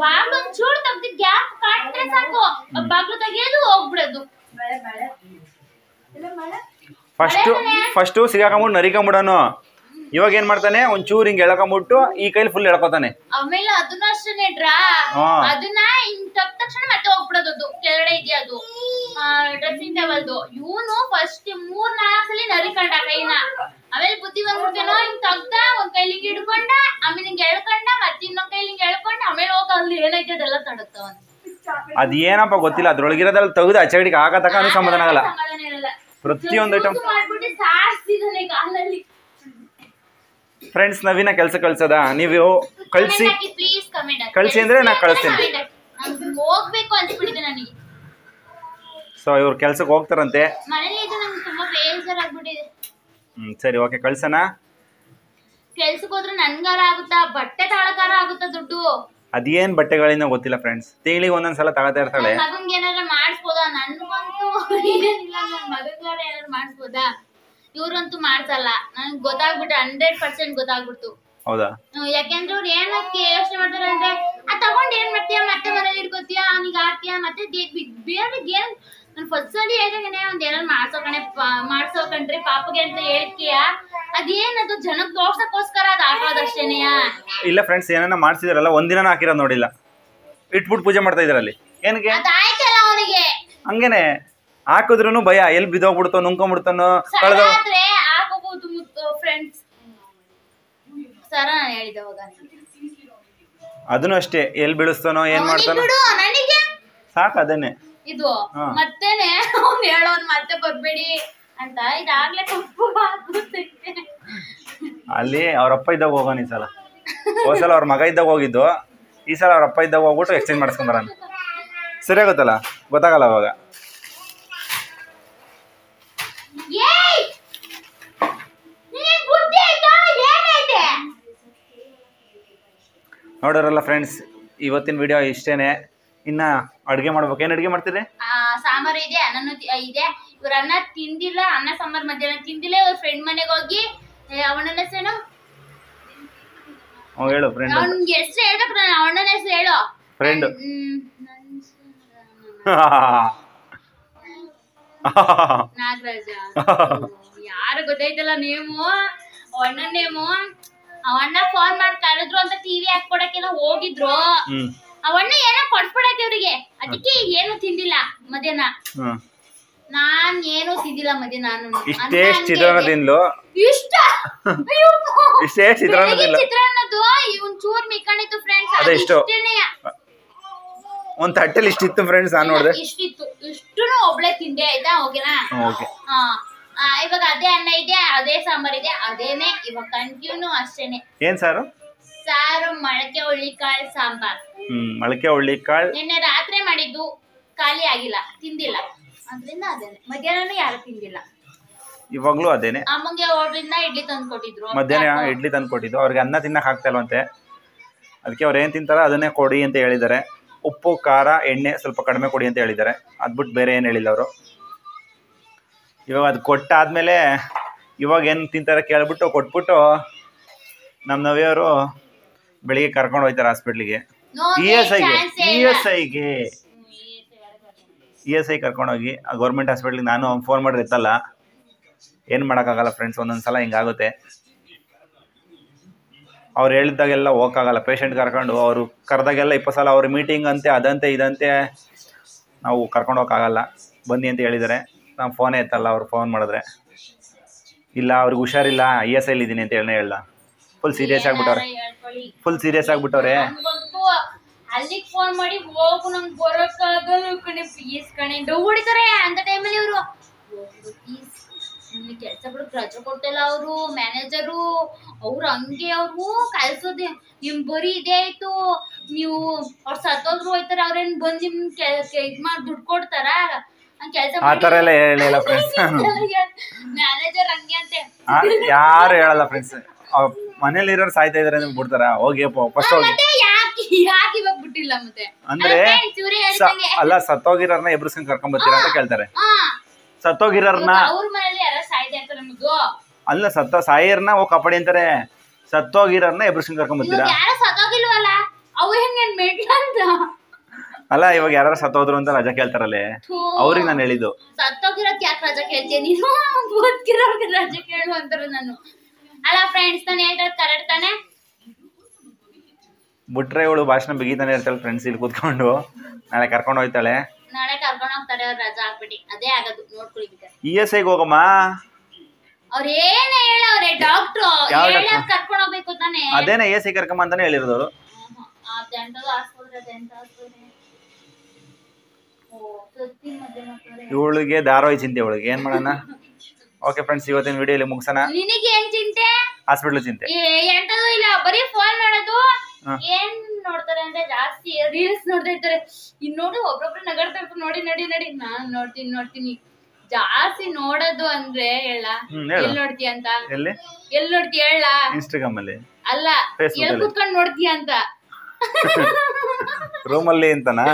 ಬಾಗ್ಲು ಒಂದ್ ಚೂರು ತೆಗ್ದು ಗ್ಯಾಪ್ ಕಾಣ್ರೆ ಸಾಕು. ಆ ಬಾಗ್ಲು ತೆಗಿಯೋದು ಹೋಗ್ಬಿಡೋದು. ಫಸ್ಟು ಫಸ್ಟು ಸಿಗಾಕೊಂಬಿಟ್ಟು ನರಿಕೊಂಬಿಡೋನು ಇವಾಗ ಏನ್ ಮಾಡ್ತಾನೆ? ಒಂಚೂರು ಹಿಂಗೆ ಎಳ್ಕೊಂಬಿಟ್ಟು ಈ ಕೈಲಿ ಫುಲ್ ಎಳ್ಕೊತಾನೆ. ಆಮೇಲೆ ಅದನ್ನ ಅಷ್ಟೇ ಡ್ರಾ ಹಾ. ಅದನ್ನ ಹಿಂಗ್ ತಕ್ಕ ತಕ್ಷಣ ಮತ್ತೆ ಹೋಗ್ಬಿಡೋದು ಅದು. ಕೆಳಗಡೆ ಇದೆಯಾ ಅದು? ಡ್ರೆಸ್ಸಿಂಗ್ ಟೇಬಲ್ದು ಇವನು ಫಸ್ಟ್ ಮೂರ್ ನಾಲ್ಕು ಸಲ ನರಿಕಂಡ ಕೈನ. ಆಮೇಲೆ ಬುದ್ಧಿ ಬಂದ್ಬಿಡ್ತೇನೋ ಹಿಂಗ್ ತಗ್ದ ಒಂದ್ ಕೈಲಿ ಹಿಂಗ್ ಹಿಡ್ಕೊಂಡ ಆಮೇಲೆ ಹಿಂಗ್ ಎಳ್ಕೊಂಡ ಮತ್ತೆ ಇನ್ನೊಂದ್ ಕೈಲಿ ಹಿಂಗ್ ಎಳ್ಕೊಂಡ ಆಮೇಲೆ ಹೋಗ ಅಲ್ಲಿ ಏನೈತೆ ಅದೆಲ್ಲ ತಡುತ್ತವನ್ ಅದ್ ಏನಪ್ಪ ಗೊತ್ತಿಲ್ಲ ಅದ್ರೊಳಗಿರೋದ್ರಲ್ಲಿ ತೆಗೆದು ಆಚೆಗಡೆಗೆ ಆಗತಕ್ಕ ತಕ ಅದು ಸಮಾಧಾನ ಆಗಲ್ಲ. ಸಮಾಧಾನ ಇರಲ್ಲ. ಪ್ರತಿಯೊಂದು ಐಟಮ್ ಮಾಡ್ಬಿಟ್ಟು ಕಾಲಲ್ಲಿ. ಫ್ರೆಂಡ್ಸ್ ನವೀನ ಕೆಲಸ ಕಳ್ಸದ? ನೀವು ಕಳ್ಸಿ ಕಳ್ಸಿ ಅಂದ್ರೆ ನಾ ಕಳಿಸ್ತೀನಿ. ಸೊ ಇವ್ರು ಕೆಲ್ಸಕ್ಕೆ ಹೋಗ್ತಾರಂತೆ. ಹ್ಞೂ ಸರಿ ಓಕೆ ಕಳ್ಸೋಣ. ಕೆಲ್ಸಕ್ಕೆ ಹೋದ್ರೆ ನನ್ಗಾರ ಆಗುತ್ತಾ? ಬಟ್ಟೆ ತಾಳಕಾರ ಆಗುತ್ತಾ ದುಡ್ಡು? ಅದೇನ್ ಬಟ್ಟೆಗಳಿಂದ ಗೊತ್ತಿಲ್ಲ ಫ್ರೆಂಡ್ಸ್ ತಿಂಗಳಿಗೆ ಒಂದೊಂದ್ಸಲ ತಗೋತಾ ಇರ್ತಾಳೆ. ಏನಾರ ಮಾಡಿಸ್ಬೋದಾ? ನನ್ಗಂತೂ ಏನಿಲ್ಲ ನನ್ ಮಗಂಗಾರ ಏನಾರು ಮಾಡಿಸ್ಬೋದಾ? ಇವ್ರಂತೂ ಮಾಡ್ಸಲ್ಲ. ನನ್ ಗೊತ್ತಾಗ್ಬಿಟ್ಟು ಹಂಡ್ರೆಡ್ ಪರ್ಸೆಂಟ್ ಗೊತ್ತಾಗ್ಬಿಡ್ತು. ಹೌದಾ? ಹ್ಮ್, ಯಾಕೆಂದ್ರೆ ಅವ್ರು ಏನಕ್ಕೆ ಯೋಚನೆ ಮಾಡ್ತಾರೆ ಅಂದ್ರೆ ಆ ತಗೊಂಡ್ ಏನ್ ಮಾಡ್ತೀಯ? ಮತ್ತೆ ಮನೇಲಿ ಇಟ್ಕೋತೀಯ? ಅವನಿಗೆ ಹಾಕ್ತೀಯ? ಮತ್ತೆ ದೇ- ಬಿ- ಬೇರೆ ಗೇಮ್ ನಾನು ಫಸ್ಟ್ ಸಲ ಹೇಳ್ದಂಗೆ ಒಂದ್ ಏನಾರು ಮಾಡ್ಸೋ ಕಣೆ ಪಾ- ಮಾಡ್ಸೋ ಕಣ್ರಿ ಪಾಪಗೆ ಅಂತ ಹೇಳ್ತೀಯ? ಅದೇನದು? ಜನಕ್ ತೋರ್ಸಕ್ಕೋಸ್ಕರ ಅದ್ ಹಾಕೋದಷ್ಟೇನೆಯ? ಇಲ್ಲ ಫ್ರೆಂಡ್ಸ್ ಏನಾನ ಮಾಡ್ಸಿದಾರಲ್ಲ ಒಂದಿನ ಹಾಕಿರೋದು ನೋಡಿಲ್ಲ. ಇಟ್ಬಿಟ್ಟು ಪೂಜೆ ಮಾಡ್ತಾ ಇದ್ರಲ್ಲಿ. ಏನಕ್ಕೆ? ಅದಾಯ್ತಲ್ಲ ಅವನಿಗೆ. ಹಂಗೇನೆ. ಹಾಕಿದ್ರು ಭಯ ಎಲ್ಲಿ ಬಿದ್ದೋಗ್ಬಿಡ್ತೋ ನುಂಕೊಂಡ್ಬಿಡ್ತಾನೋ ಸರ ಕಳೆದ ಹಾಕೋಬಹುದು ಮುತ್ತು ಫ್ರೆಂಡ್ಸ್ ಸರ ಹೇಳಿದೆ ಅದನ್ನು ಅಷ್ಟೇ ಎಲ್ಲಿ ಬೀಳಿಸ್ತಾನೋ ಏನ್ ಮಾಡ್ತಾನೋ. ಬಿಡು ನನಗೆ. ಸಾಕು ಅದನ್ನೇ. ಇದು ಹಾ. ಮತ್ತೇನೆ ಅವ್ನು ಹೇಳೋನ್ ಮತ್ತೆ ಬರ್ಬೇಡಿ ಅಂತ. ಇದಾಗ್ಲೇ ತಪ್ಪು ಆಗ್ಬಿಡ್ತೈತೆ. ಅಲ್ಲಿ ಅವ್ರ ಅಪ್ಪ ಇದ್ದಾಗ ಹೋಗೋಣ ಈ ಸಲ. ಹೋದ್ ಸಲ ಅವ್ರ ಮಗ ಇದ್ದಾಗ ಹೋಗಿದ್ದು. ಈ ಸಲ ಅವ್ರ ಅಪ್ಪ ಇದ್ದಾಗ ಹೋಗ್ಬಿಟ್ಟು ಎಕ್ಸ್ಚೇಂಜ್ ಮಾಡಿಸ್ಕೊಂಬರೋಣ ಸರಿ ಆಗುತ್ತಲ್ಲ? ಗೊತ್ತಾಗಲ್ಲ ಅವಾಗ ಏಯ್ ನಿನಗ್ ಬುದ್ಧಿ ಆಯ್ತಾ ಏನೈತೆ ನೋಡೋರಲ್ಲ ಫ್ರೆಂಡ್ಸ್ ಇವತ್ತಿನ ವಿಡಿಯೋ ಇಷ್ಟೇನೆ. ಇನ್ನ ಅಡುಗೆ ಮಾಡ್ಬೇಕು. ಏನು ಅಡುಗೆ ಮಾಡ್ತೀರಿ? ಆ, ಸಾಂಬಾರು ಇದೆ ಅನ್ನನೂ ಇದೆ. ಇವ್ರ ಅನ್ನ ತಿಂದಿಲ್ಲ ಅನ್ನ ಸಾಂಬಾರ್ ಮಧ್ಯಾಹ್ನ ತಿಂದಿಲ್ಲ. ಇವ್ರ ಫ್ರೆಂಡ್ ಮನೆಗೆ ಹೋಗಿ ಅವನನ್ನ ಹೆಸರೇನು ಹ್ಞೂ ಹೇಳು ಫ್ರೆಂಡ್ ಅವ್ನಿಗೆ ಹೆಸರು ಹೇಳ್ಬೇಕು ನಾನು ಅವನ ಹೆಸರು ಹೇಳು. ಫ್ರೆಂಡ್ ನಾಗರಾಜ. ಯಾರು ಗೊತ್ತಾಯ್ತಲ್ಲ ನೇಮು? ಅಣ್ಣ ನೇಮು? ಅವಣ್ಣ ಫೋನ್ ಮಾಡಿ ಕರೆದ್ರು ಅಂತ ಟಿವಿ ಹಾಕೊಡಕ್ಕೆಲ್ಲ ಹೋಗಿದ್ರು. ಅವಣ್ಣ ಏನೋ ಕೊಡ್ಸ್ಬಿಡೈತೆ ಅವ್ರಿಗೆ ಅದಕ್ಕೆ ಏನು ತಿಂದಿಲ್ಲ ಮಧ್ಯಾಹ್ನ. ನಾನ್ ಏನು ತಿಂದಿಲ್ಲ ಮಧ್ಯಾಹ್ನ ನಾನು. ಇಷ್ಟೇ ಇವನ್ ಚೂರ್ ಮಿಕ್ಕಣಿತ್ತು ಫ್ರೆಂಡ್ಸ್ ಅದೇ ಇಷ್ಟು. ಒಂದ್ ತಟ್ಟೆಲಿ ಇಷ್ಟಿತ್ತು ಫ್ರೆಂಡ್ಸ್ ನಾನು ನೋಡಿದೆ. ಇಷ್ಟಿತ್ತು. ಇಷ್ಟುನು ಒಬ್ಳೆ ತಿಂದೆ ಆಯ್ತಾ ಓಕೆನಾ ಓಕೆ. ಹಾ. ಇವಾಗ ಅದೇ ಅನ್ನ ಇದೆ ಅದೇ ಸಾಂಬಾರ್ ಇದೆ ಅದೇನೆ ಇವಾಗ ಕಂಟಿನ್ಯೂ ಅಷ್ಟೇನೆ. ಏನ್ ಸಾರು? ಸಾರು ಮೊಳಕೆ ಹುಳ್ಳಿಕಾಳು ಸಾಂಬಾರ್. ಹ್ಮ್ ಮೊಳಕೆ ಕಾಳು ನಿನ್ನೆ ರಾತ್ರಿ ಮಾಡಿದ್ದು ಖಾಲಿ ಆಗಿಲ್ಲ ತಿಂದಿಲ್ಲ. ಅದ್ರಿಂದ ಅದೇನೆ. ಮಧ್ಯಾಹ್ನ ಯಾರು ತಿಂದಿಲ್ಲ. ಇವಾಗ್ಲೂ ಅದೇನೆ. ಅಮ್ಮಂಗೆ ಹೋಟ್ಲಿಂದ ಇಡ್ಲಿ ತಂದು ಕೊಟ್ಟಿದ್ರು ಮಧ್ಯಾಹ್ನ ಇಡ್ಲಿ ತಂದು ಕೊಟ್ಟಿದ್ರು ಅವ್ರಿಗೆ ಅನ್ನ ತಿನ್ನಕ್ ಆಗ್ತಾ ಇಲ್ವಂತೆ ಅದಕ್ಕೆ ಅವ್ರು ಏನ್ ತಿಂತಾರೋ ಅದನ್ನೇ ಕೊಡಿ ಅಂತ ಹೇಳಿದ್ದಾರೆ. ಉಪ್ಪು ಖಾರ ಎಣ್ಣೆ ಸ್ವಲ್ಪ ಕಡಿಮೆ ಕೊಡಿ ಅಂತ ಹೇಳಿದ್ದಾರೆ. ಅದ್ಬಿಟ್ಟು ಬೇರೆ ಏನು ಹೇಳಿಲ್ಲ ಅವರು. ಇವಾಗ ಅದು ಕೊಟ್ಟಾದ್ಮೇಲೆ ಇವಾಗ ಏನು ತಿಂತಾರೆ ಕೇಳ್ಬಿಟ್ಟು ಕೊಟ್ಬಿಟ್ಟು ನಮ್ಮ ನವಿಯವರು ಬೆಳಿಗ್ಗೆ ಕರ್ಕೊಂಡು ಹೋಗ್ತಾರೆ ಹಾಸ್ಪಿಟ್ಲಿಗೆ ಇ ಎಸ್ ಐಗೆ ಇ ಎಸ್ ಐಗೆ. ಇ ಎಸ್ ಐ ಕರ್ಕೊಂಡೋಗಿ ಆ ಗೌರ್ಮೆಂಟ್ ಹಾಸ್ಪಿಟ್ಲಿಗೆ ನಾನು ಫೋನ್ ಮಾಡಿದ್ರೆ ಇತ್ತಲ್ಲ ಏನು ಮಾಡೋಕ್ಕಾಗಲ್ಲ ಫ್ರೆಂಡ್ಸ್ ಒಂದೊಂದು ಸಲ ಹಿಂಗಾಗುತ್ತೆ. ಅವ್ರು ಹೇಳಿದಾಗೆಲ್ಲ ಹೋಗಕ್ಕಾಗಲ್ಲ ಪೇಷಂಟ್ ಕರ್ಕೊಂಡು ಅವರು ಕರೆದಾಗೆಲ್ಲ ಇಪ್ಪತ್ತು ಸಲ ಅವ್ರ ಮೀಟಿಂಗ್ ಅಂತೆ ಅದಂತೆ ಇದಂತೆ ನಾವು ಕರ್ಕೊಂಡು ಹೋಗಕ್ಕಾಗಲ್ಲ ಬನ್ನಿ ಅಂತ ಹೇಳಿದ್ದಾರೆ. ನಾನು ಫೋನೇ ಎತ್ತಲ್ಲ ಅವ್ರು ಫೋನ್ ಮಾಡಿದ್ರೆ. ಇಲ್ಲ ಅವ್ರಿಗೆ ಹುಷಾರಿಲ್ಲ ಐ ಎಸ್ ಐಲ್ ಇದ್ದೀನಿ ಅಂತ ಹೇಳಿ ಹೇಳ. ಫುಲ್ ಸೀರಿಯಸ್ ಆಗ್ಬಿಟ್ಟವ್ರೆ. ಫುಲ್ ಸೀರಿಯಸ್ ಆಗ್ಬಿಟ್ಟವ್ರೆ. ಅಲ್ಲಿಗೆ ಫೋನ್ ಮಾಡಿ ಹೋಗು ನಂಗೆ ಬರೋಕ್ಕಾಗಲ್ಲ ಕಣೆ ಪ್ಲೀಸ್ ಕಣೆ. ಡೌ ಹೊಡಿತಾರೆ ಅಂತ ಟೈಮಲ್ಲಿ ಇವರು ಪ್ಲೀಸ್ ನಿಮಗೆ ಕೆಲಸ ಬಿಡಕ್ ರಜೆ ಕೊಡ್ತಿಲ್ಲ ಅವರು ಮ್ಯಾನೇಜರು ಅವ್ರು ಹಂಗೆ ಅವರು ಕಳ್ಸೋದೆ. ನಿಮ್ ಬರೀ ಇದೇ ಆಯ್ತು. ನೀವು ಅವ್ರು ಸತ್ತೋದ್ರು ಹೋಯ್ತಾರೆ ಅವ್ರೇನ್ ಬಂದ್ ನಿಮ್ ಇದ್ ಮಾಡಿ ದುಡ್ಡು ಕೊಡ್ತಾರ? ಆ ಎಲ್ಲ ಹೇಳಿಲ್ಲ ಫ್ರೆಂಡ್ಸ್ ಮ್ಯಾನೇಜರ್ ಹಂಗೆ ಅಂತೆ. ಯಾರು ಹೇಳಲ್ಲ ಫ್ರೆಂಡ್ಸ್ ಮನೇಲಿ ಇರೋರು ಸಾಯ್ತಾ ಇದಾರೆ ನಿಮ್ಗೆ ಬಿಡ್ತಾರ? ಹೋಗಿ ಫಸ್ಟ್ ಹೋಗಿ. ಅಂದ್ರೆ ಅಲ್ಲ ಸತ್ತೋಗಿರೋರ್ನ ಎಬ್ರಿಸ್ಕೊಂಡ್ ಕರ್ಕೊಂಡ್ ಬರ್ತೀರಾ ಅಂತ ಕೇಳ್ತಾರೆ. ಸತ್ತೋಗಿರೋರ್ನ ಅಲ್ಲ ಸತ್ತ ಸಾಯಿರ್ನ ಹೋಗಿ ಕಪಡಿ ಅಂತಾರೆ. ಸತ್ತೋಗಿರೋರ್ನ ಎಬ್ರಿಸ್ಕೊಂಡ್ ಕರ್ಕೊಂಡ್ ಬರ್ತೀರಾ? ಅಲ್ಲ ಇವಾಗ ಯಾರು ಸತ್ತೋದ್ರು ಅಂತ ರಜಾ ಕೇಳ್ತಾರಲ್ಲೇ. ಅವ್ರಿಗೆ ನಾನು ಹೇಳಿದ್ದು. ಯಾಕೆ ರಜಾ ಕೇಳ್ತೀನಿ ನೀನು? ಬದುಕಿರೋರ್ಗೆ ರಜೆ ಕೇಳು ಅಂತಾರೆ ನಾನು. ಅಲ್ಲ ಫ್ರೆಂಡ್ಸ್ ನಾನು ಕರೆಕ್ಟ್ ತಾನೆ? ಬಿಟ್ರೆ ಇವಳು ಭಾಷಣ ಬಿಗಿತಾನೆ ಇರ್ತಾಳೆ ಫ್ರೆಂಡ್ಸ್ ಇಲ್ಲಿ ಕೂತ್ಕೊಂಡು. ನಾಳೆ ಕರ್ಕೊಂಡು ಹೋಯ್ತಾಳೆ. ನಾಳೆ ಕರ್ಕೊಂಡು ಹೋಗ್ತಾರೆ ಅವ್ರು ರಜಾ ಹಾಕ್ಬಿಟ್ಟು. ಅದೇ ಆಗೋದು ನೋಡ್ಕೊಳ್ಳಿ ಇ ಎಸ್ ಐಗೆ ಹೋಗಮ್ಮ. ಅವ್ರ ಏನ ಹೇಳವ್ರೆ ಡಾಕ್ಟ್ರು ಯಾವ ಹೇಳ doctor? ಕರ್ಕೊಂಡು ಹೋಗ್ಬೇಕು ತಾನೆ? ಅದೇನ ಎ ಸಿ ಕರ್ಕೊಂಬ ಅಂತಾನೆ ಹೇಳಿರೋದು ಅವರು. ಆಸ್ಪತ್ರೆ ಇವಳಿಗೆ ಧಾರಾವಾಹಿ ಚಿಂತೆ ಇವಳಿಗೆ. ಏನ್ ಮಾಡೋಣ? ಓಕೆ ಫ್ರೆಂಡ್ಸ್ ಇವತ್ತಿನ ವಿಡಿಯೋ ಇಲ್ಲಿ ಮುಗಿಸೋಣ. ನಿನಗೆ ಏನ್ ಚಿಂತೆ? ಹಾಸ್ಪಿಟಲ್ ಚಿಂತೆ. ಎಂಟದೂ ಎಂತದು ಇಲ್ಲ. ಬರೀ ಫೋನ್ ಮಾಡೋದು. ಏನ್ ನೋಡ್ತಾರೆ ಅಂದ್ರೆ ಜಾಸ್ತಿ ರೀಲ್ಸ್ ನೋಡ್ತಾ ಇರ್ತಾರೆ. ಇನ್ ನೋಡಿ ಒಬ್ಬೊಬ್ರು ನಗಡ್ತಾ ಇರ್ತಾರೆ ನೋಡಿ ನಡಿ ನಡಿ. ನಾನ್ ನೋಡ್ತೀನಿ ನೋಡ್ತೀನಿ. ಜಾಸ್ತಿ ನೋಡೋದು ಅಂದ್ರೆ ಹೇಳ. ಎಲ್ ನೋಡ್ತೀಯ ಅಂತ? ಎಲ್ಲಿ? ಎಲ್ ನೋಡ್ತೀಯ ಹೇಳ? ಇನ್ಸ್ಟಾಗ್ರಾಮ್ ಅಲ್ಲಿ ಅಲ್ಲ ಎಲ್ಲಿ ಎಲ್. ಕುತ್ಕೊಂಡ್ ನೋಡ್ತೀಯ ಅಂತ? ರೂಮಲ್ಲಿ ಅಂತನಾ?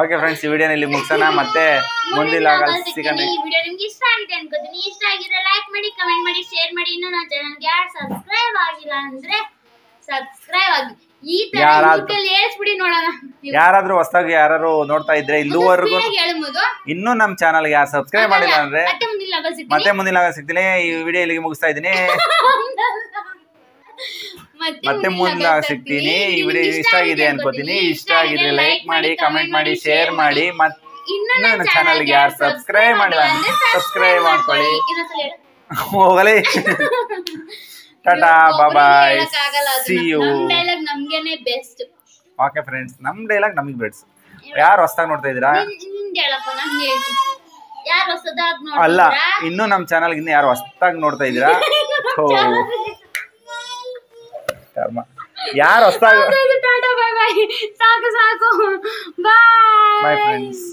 ಓಕೆ ಫ್ರೆಂಡ್ಸ್ ಈ ವಿಡಿಯೋನ ಇಲ್ಲಿ ಮುಗಿಸೋಣ. ಮತ್ತೆ ಮುಂದಿನ ಸಿಗೋಣ. ಈ ವಿಡಿಯೋ ನಿಮ್ಗೆ ಇಷ್ಟ ಆಗಿದೆ ಅನ್ಕೋತೀನಿ. ಇಷ್ಟ ಆಗಿದ್ರೆ ಲೈಕ್ ಮಾಡಿ ಕಮೆಂಟ್ ಮಾಡಿ ಶೇರ್ ಮಾಡಿ. ಇನ್ನು ನನ್ನ ಚಾನಲ್ಗೆ ಯಾರು ಸಬ್ಸ್ಕ್ರೈಬ್ ಆಗಿಲ್ಲ ಅಂದ್ರೆ ಸಬ್ಸ್ಕ್ರೈಬ್ ಆಗಿ. ಈ ತರ ಹೇಳ್ಸ್ಬಿಡಿ ನೋಡೋಣ. ನೀವು ಯಾರಾದ್ರೂ ಹೊಸದಾಗಿ ಯಾರು ನೋಡ್ತಾ ಇದ್ರೆ ಇಲ್ಲಿವರೆಗೂ ಇನ್ನೂ ನಮ್ಮ ಚಾನಲ್ಗೆ ಯಾರು ಸಬ್ಸ್ಕ್ರೈಬ್ ಮಾಡಿಲ್ಲ ಅಂದ್ರೆ ಮತ್ತೆ ಮುಂದಿನ ಸಿಗ್ತೀನಿ. ಮತ್ತೆ ಮುಂದಿನ ಸಿಗ್ತೀನಿ. ಈ ವಿಡಿಯೋ ಇಲ್ಲಿಗೆ ಮುಗಿಸ್ತಾ ಇದ್ದೀನಿ. ಮತ್ತೆ ಮುಂದೆ ಸಿಗ್ತೀನಿ. ಈ ವಿಡಿಯೋ ಇಷ್ಟ ಆಗಿದೆ ಅನ್ಕೋತೀನಿ. ಇಷ್ಟ ಆಗಿದ್ರೆ ಲೈಕ್ ಮಾಡಿ ಕಮೆಂಟ್ ಮಾಡಿ ಶೇರ್ ಮಾಡಿ. ಮತ್ತೆ ನನ್ನ ಚಾನಲ್ಗೆ ಯಾರು ಸಬ್ಸ್ಕ್ರೈಬ್ ಮಾಡಿಲ್ಲ ಸಬ್ಸ್ಕ್ರೈಬ್ ಮಾಡ್ಕೊಳ್ಳಿ. ಹೋಗಲಿ. Tata bye see you dialogue ನಮ್ಗೆನೆ best okay friends ನಮ್ ಡೈಲಾಗ್ ನಮಗೆ ಬೆಸ್ಟ್ ಯಾರು ಹೊಸ್ದಾಗಿ ನೋಡ್ತಾ ಇದ್ದೀರಾ? ಅಲ್ಲ ಇನ್ನೂ ನಮ್ಮ ಚಾನಲ್ ಇನ್ನು ಯಾರು ಹೊಸ್ದಾಗಿ ನೋಡ್ತಾ ಇದ್ದೀರಾ? ಕರ್ಮ ಯಾರು ಹೊಸ್ದಾಗಿ ಟಾಟಾ ಬಾಯ್ ಬಾಯ್ ಸಾಕು ಸಾಕು. ಬಾಯ್. Bye friends